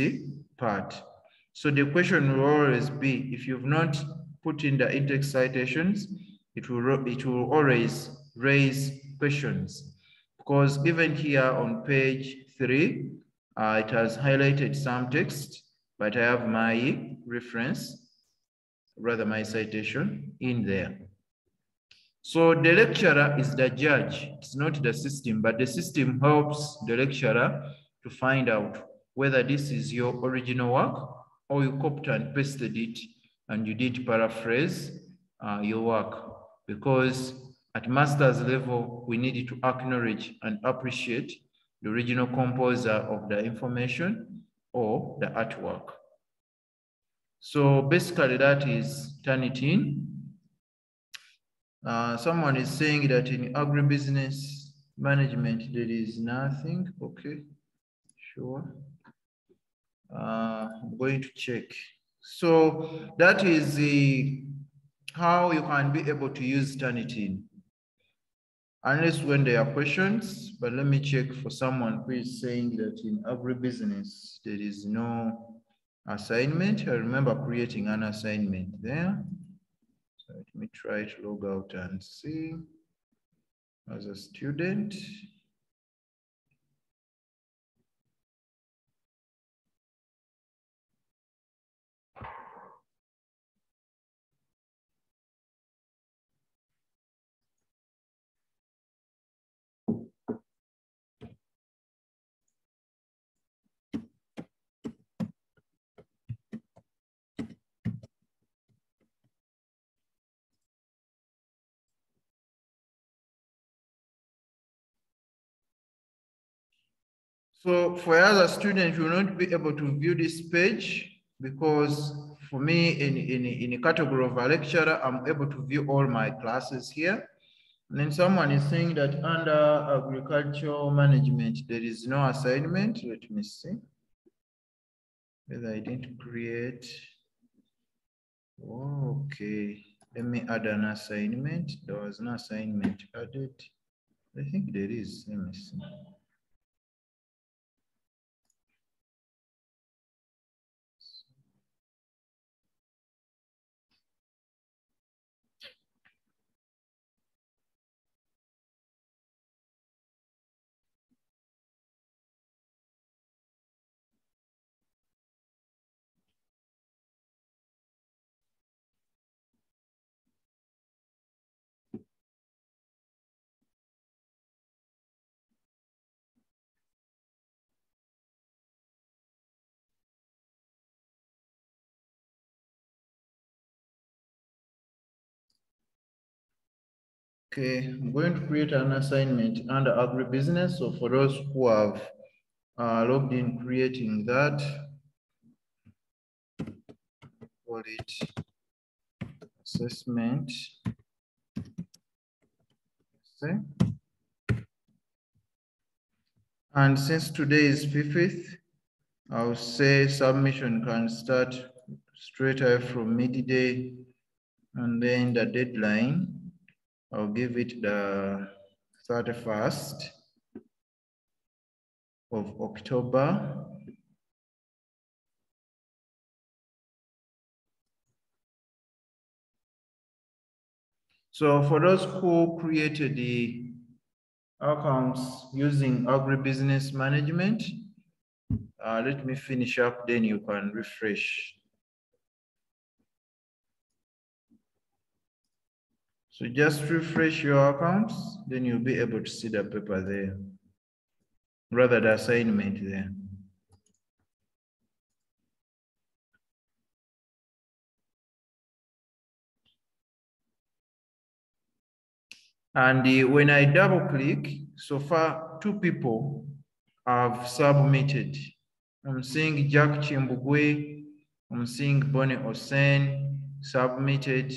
part. So the question will always be, if you've not put in the in-text citations, it will, it will always raise questions. Because even here on page three, uh, it has highlighted some text, but I have my reference, rather my citation in there. So the lecturer is the judge. It's not the system, but the system helps the lecturer to find out whether this is your original work or you copied and pasted it and you did paraphrase uh, your work. Because at master's level, we need to acknowledge and appreciate the original composer of the information or the artwork. So basically that is Turnitin. Uh, someone is saying that in agribusiness management, there is nothing. Okay, sure. Uh, I'm going to check. So that is the how you can be able to use Turnitin. Unless when there are questions, but let me check for someone who is saying that in agribusiness, there is no assignment. I remember creating an assignment there. So let me try to log out and see as a student. So for other students, you will not be able to view this page because for me in, in, in a category of a lecturer, I'm able to view all my classes here. And then someone is saying that under agricultural management, there is no assignment. Let me see. Whether I didn't create. Oh, Okay, let me add an assignment. There was an assignment added. I think there is, let me see. Okay, I'm going to create an assignment under agribusiness. So for those who have uh, logged in creating that. Call it assessment. See? And since today is 5th, I'll say submission can start straight away from midday and then the deadline, I'll give it the 31st of October. So for those who created the accounts using agribusiness management, uh, let me finish up, then you can refresh. So just refresh your accounts, then you'll be able to see the paper there, rather the assignment there. And when I double click, so far two people have submitted. I'm seeing Jack Chimbugwe, I'm seeing Bonnie Osen submitted,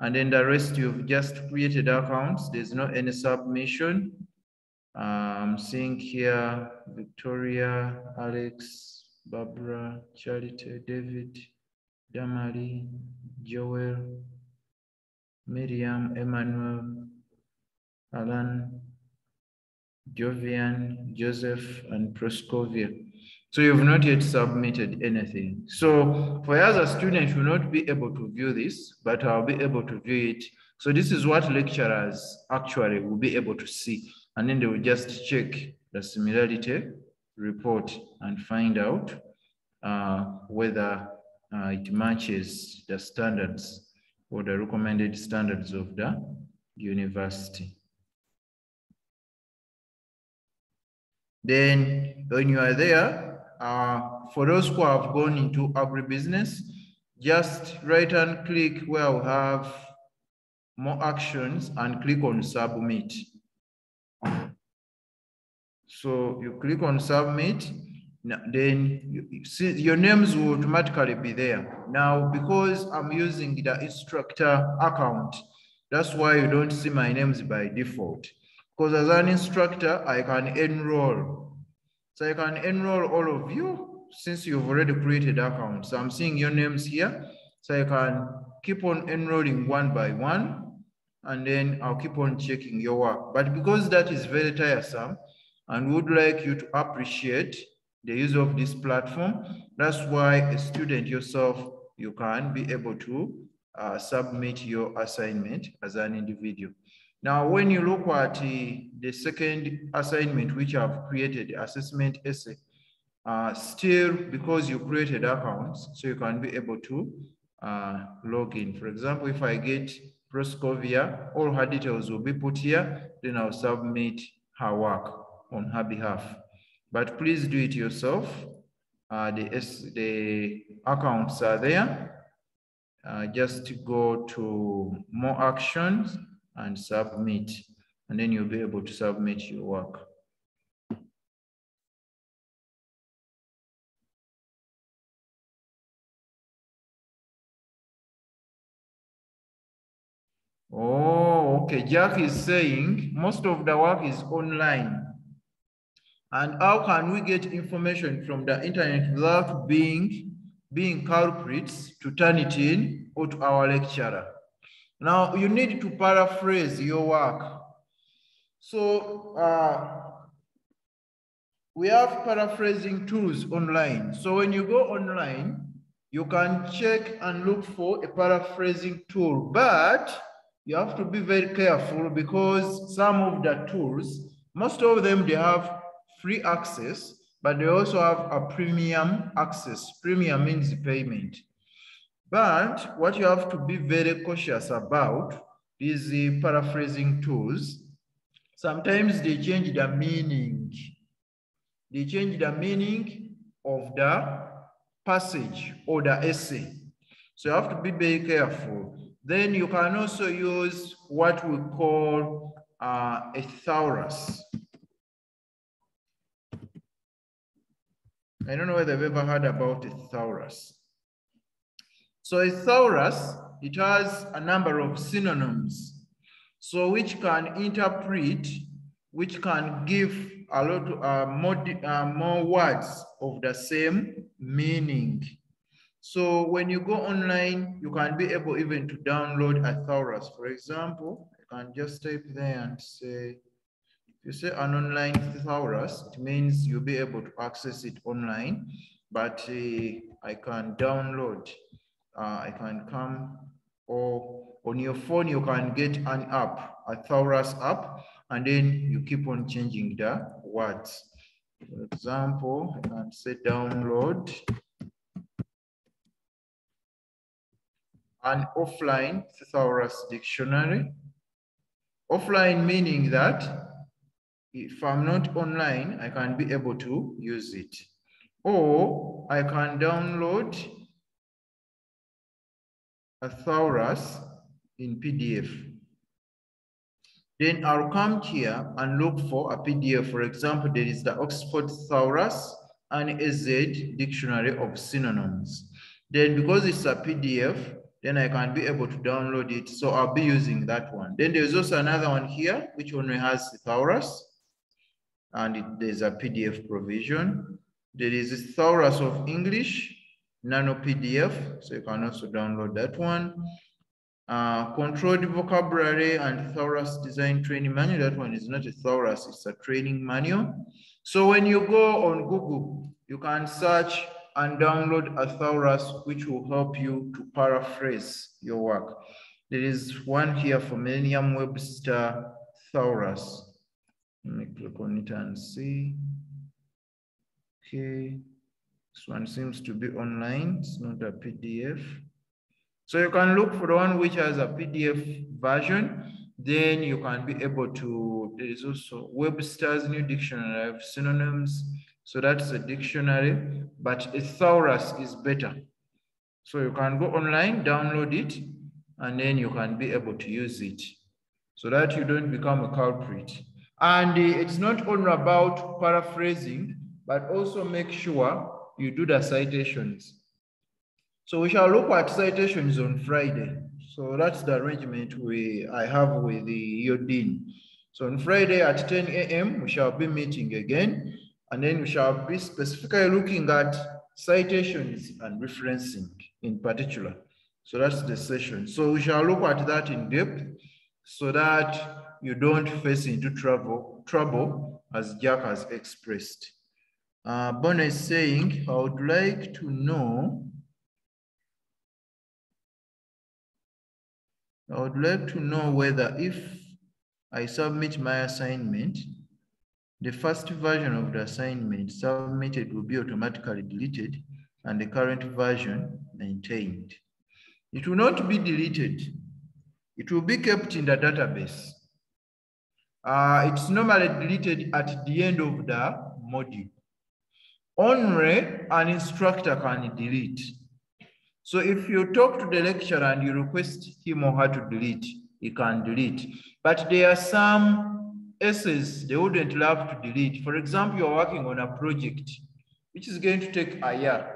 and then the rest you've just created accounts. There's no any submission. Um, I'm seeing here Victoria, Alex, Barbara, Charity, David, Damari, Joel, Miriam, Emmanuel, Alan, Jovian, Joseph, and Proscovia. So you've not yet submitted anything. So for us as students, will not be able to view this, but I'll be able to view it. So this is what lecturers actually will be able to see. And then they will just check the similarity report and find out uh, whether uh, it matches the standards or the recommended standards of the university. Then when you are there, uh, for those who have gone into agribusiness, just right hand click where we have more actions and click on submit. So you click on submit, then you see your names will automatically be there. Now, because I'm using the instructor account, that's why you don't see my names by default. Because as an instructor, I can enroll. So I can enroll all of you since you've already created accounts. So I'm seeing your names here. So I can keep on enrolling one by one, and then I'll keep on checking your work. But because that is very tiresome, and would like you to appreciate the use of this platform, that's why a student yourself, you can be able to uh, submit your assignment as an individual. Now, when you look at the second assignment, which I've created, assessment essay, uh, still because you created accounts, so you can be able to uh, log in. For example, if I get Proscovia, all her details will be put here, then I'll submit her work on her behalf. But please do it yourself. Uh, the, the accounts are there. Uh, just go to more actions and submit, and then you'll be able to submit your work. Oh, okay. Jack is saying most of the work is online. And how can we get information from the internet without being, being culprits to Turnitin or to our lecturer? Now you need to paraphrase your work. So uh, we have paraphrasing tools online. So when you go online, you can check and look for a paraphrasing tool, but you have to be very careful because some of the tools, most of them, they have free access, but they also have a premium access. Premium means payment. But what you have to be very cautious about is the paraphrasing tools. Sometimes they change the meaning. They change the meaning of the passage or the essay. So you have to be very careful. Then you can also use what we call uh, a thesaurus. I don't know whether you've ever heard about a thesaurus. So a thesaurus, it has a number of synonyms. So which can interpret, which can give a lot uh, more, uh, more words of the same meaning. So when you go online, you can be able even to download a thesaurus. For example, you can just type there and say, if you say an online thesaurus, it means you'll be able to access it online, but uh, I can download, uh, I can come, or on your phone, you can get an app, a thesaurus app, and then you keep on changing the words. For example, I can say download an offline thesaurus dictionary. Offline meaning that if I'm not online, I can be able to use it. Or I can download thesaurus in PDF. Then I'll come here and look for a PDF. For example, there is the Oxford Thesaurus and a Z Dictionary of Synonyms. Then because it's a PDF, then I can be able to download it. So I'll be using that one. Then there's also another one here, which only has Thesaurus and it, there's a PDF provision. There is Thesaurus of English, Nano PDF, so you can also download that one. Uh, controlled vocabulary and Thesaurus design training manual, that one is not a Thesaurus, it's a training manual. So when you go on Google, you can search and download a Thesaurus which will help you to paraphrase your work. There is one here for Millennium Webster Thesaurus. Let me click on it and see. Okay, this one seems to be online. It's not a PDF. So you can look for one which has a PDF version. Then you can be able to, there is also Webster's New Dictionary of Synonyms. So that's a dictionary, but a thesaurus is better. So you can go online, download it, and then you can be able to use it so that you don't become a culprit. And it's not only about paraphrasing, but also make sure you do the citations. So we shall look at citations on Friday. So that's the arrangement we I have with the your dean. So on Friday at 10 a.m., we shall be meeting again, and then we shall be specifically looking at citations and referencing in particular. So that's the session. So we shall look at that in depth so that you don't face into trouble, trouble as Jack has expressed. Uh, Bona is saying, I would like to know, I would like to know whether if I submit my assignment, the first version of the assignment submitted will be automatically deleted and the current version maintained. It will not be deleted. It will be kept in the database. Uh, it's normally deleted at the end of the module. Only an instructor can delete. So if you talk to the lecturer and you request him or her to delete, he can delete. But there are some essays they wouldn't love to delete. For example, you're working on a project, which is going to take a year.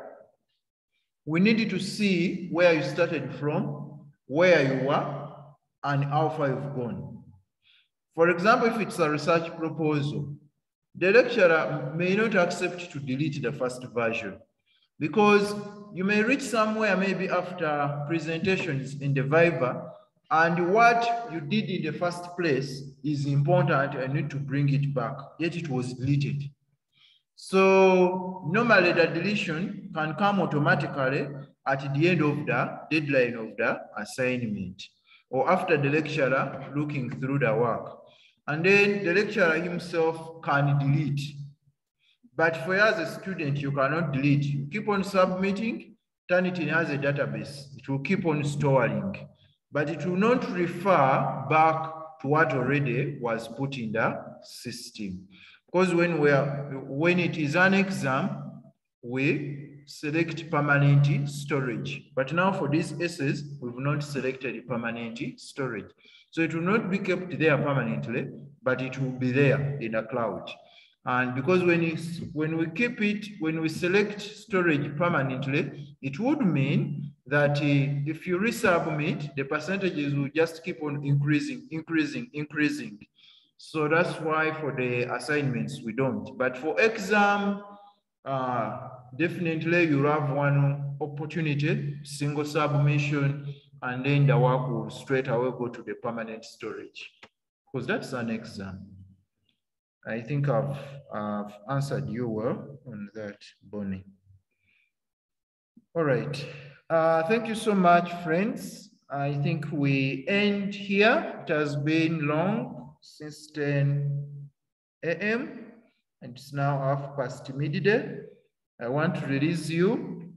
We need to see where you started from, where you were, and how far you've gone. For example, if it's a research proposal, the lecturer may not accept to delete the first version because you may reach somewhere maybe after presentations in the Viva and what you did in the first place is important and need to bring it back, yet it was deleted. So normally the deletion can come automatically at the end of the deadline of the assignment or after the lecturer looking through the work. And then the lecturer himself can delete. But for you as a student, you cannot delete. You keep on submitting, Turnitin has a database. It will keep on storing, but it will not refer back to what already was put in the system. Because when, we are, when it is an exam, we select permanent storage. But now for these essays, we've not selected permanent storage. So it will not be kept there permanently, but it will be there in a cloud. And because when, it's, when we keep it, when we select storage permanently, it would mean that uh, if you resubmit, the percentages will just keep on increasing, increasing, increasing. So that's why for the assignments, we don't. But for exam, uh, definitely you have one opportunity, single submission, and then the work will straight away go to the permanent storage because that's an exam. I think I've, I've answered you well on that, Bonnie. All right. Uh, thank you so much, friends. I think we end here. It has been long since 10 a.m. and it's now half past midday. I want to release you.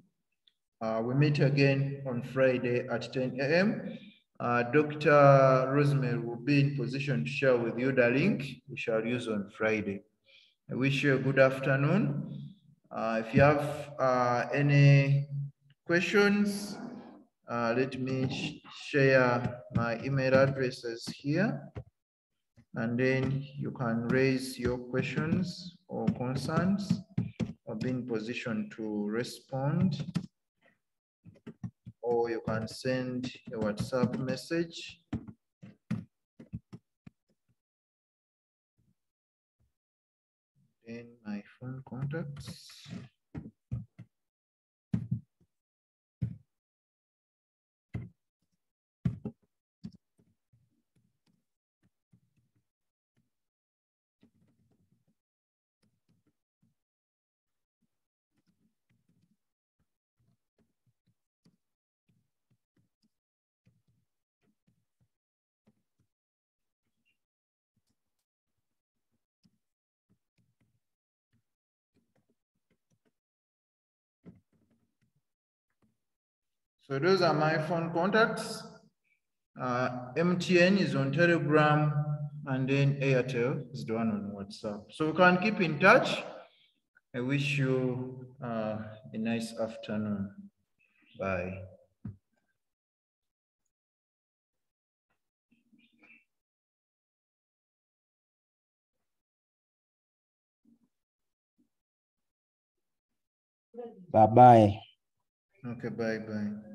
Uh, we meet again on Friday at 10 a.m. Uh, Dr. Rosemary will be in position to share with you the link we shall use on Friday. I wish you a good afternoon. Uh, if you have uh, any questions, uh, let me sh share my email addresses here. And then you can raise your questions or concerns or be in position to respond or you can send a WhatsApp message. Then my phone contacts. So those are my phone contacts. Uh, MTN is on Telegram and then Airtel is the one on WhatsApp. So we can keep in touch. I wish you uh, a nice afternoon. Bye. Bye-bye. Okay, bye bye.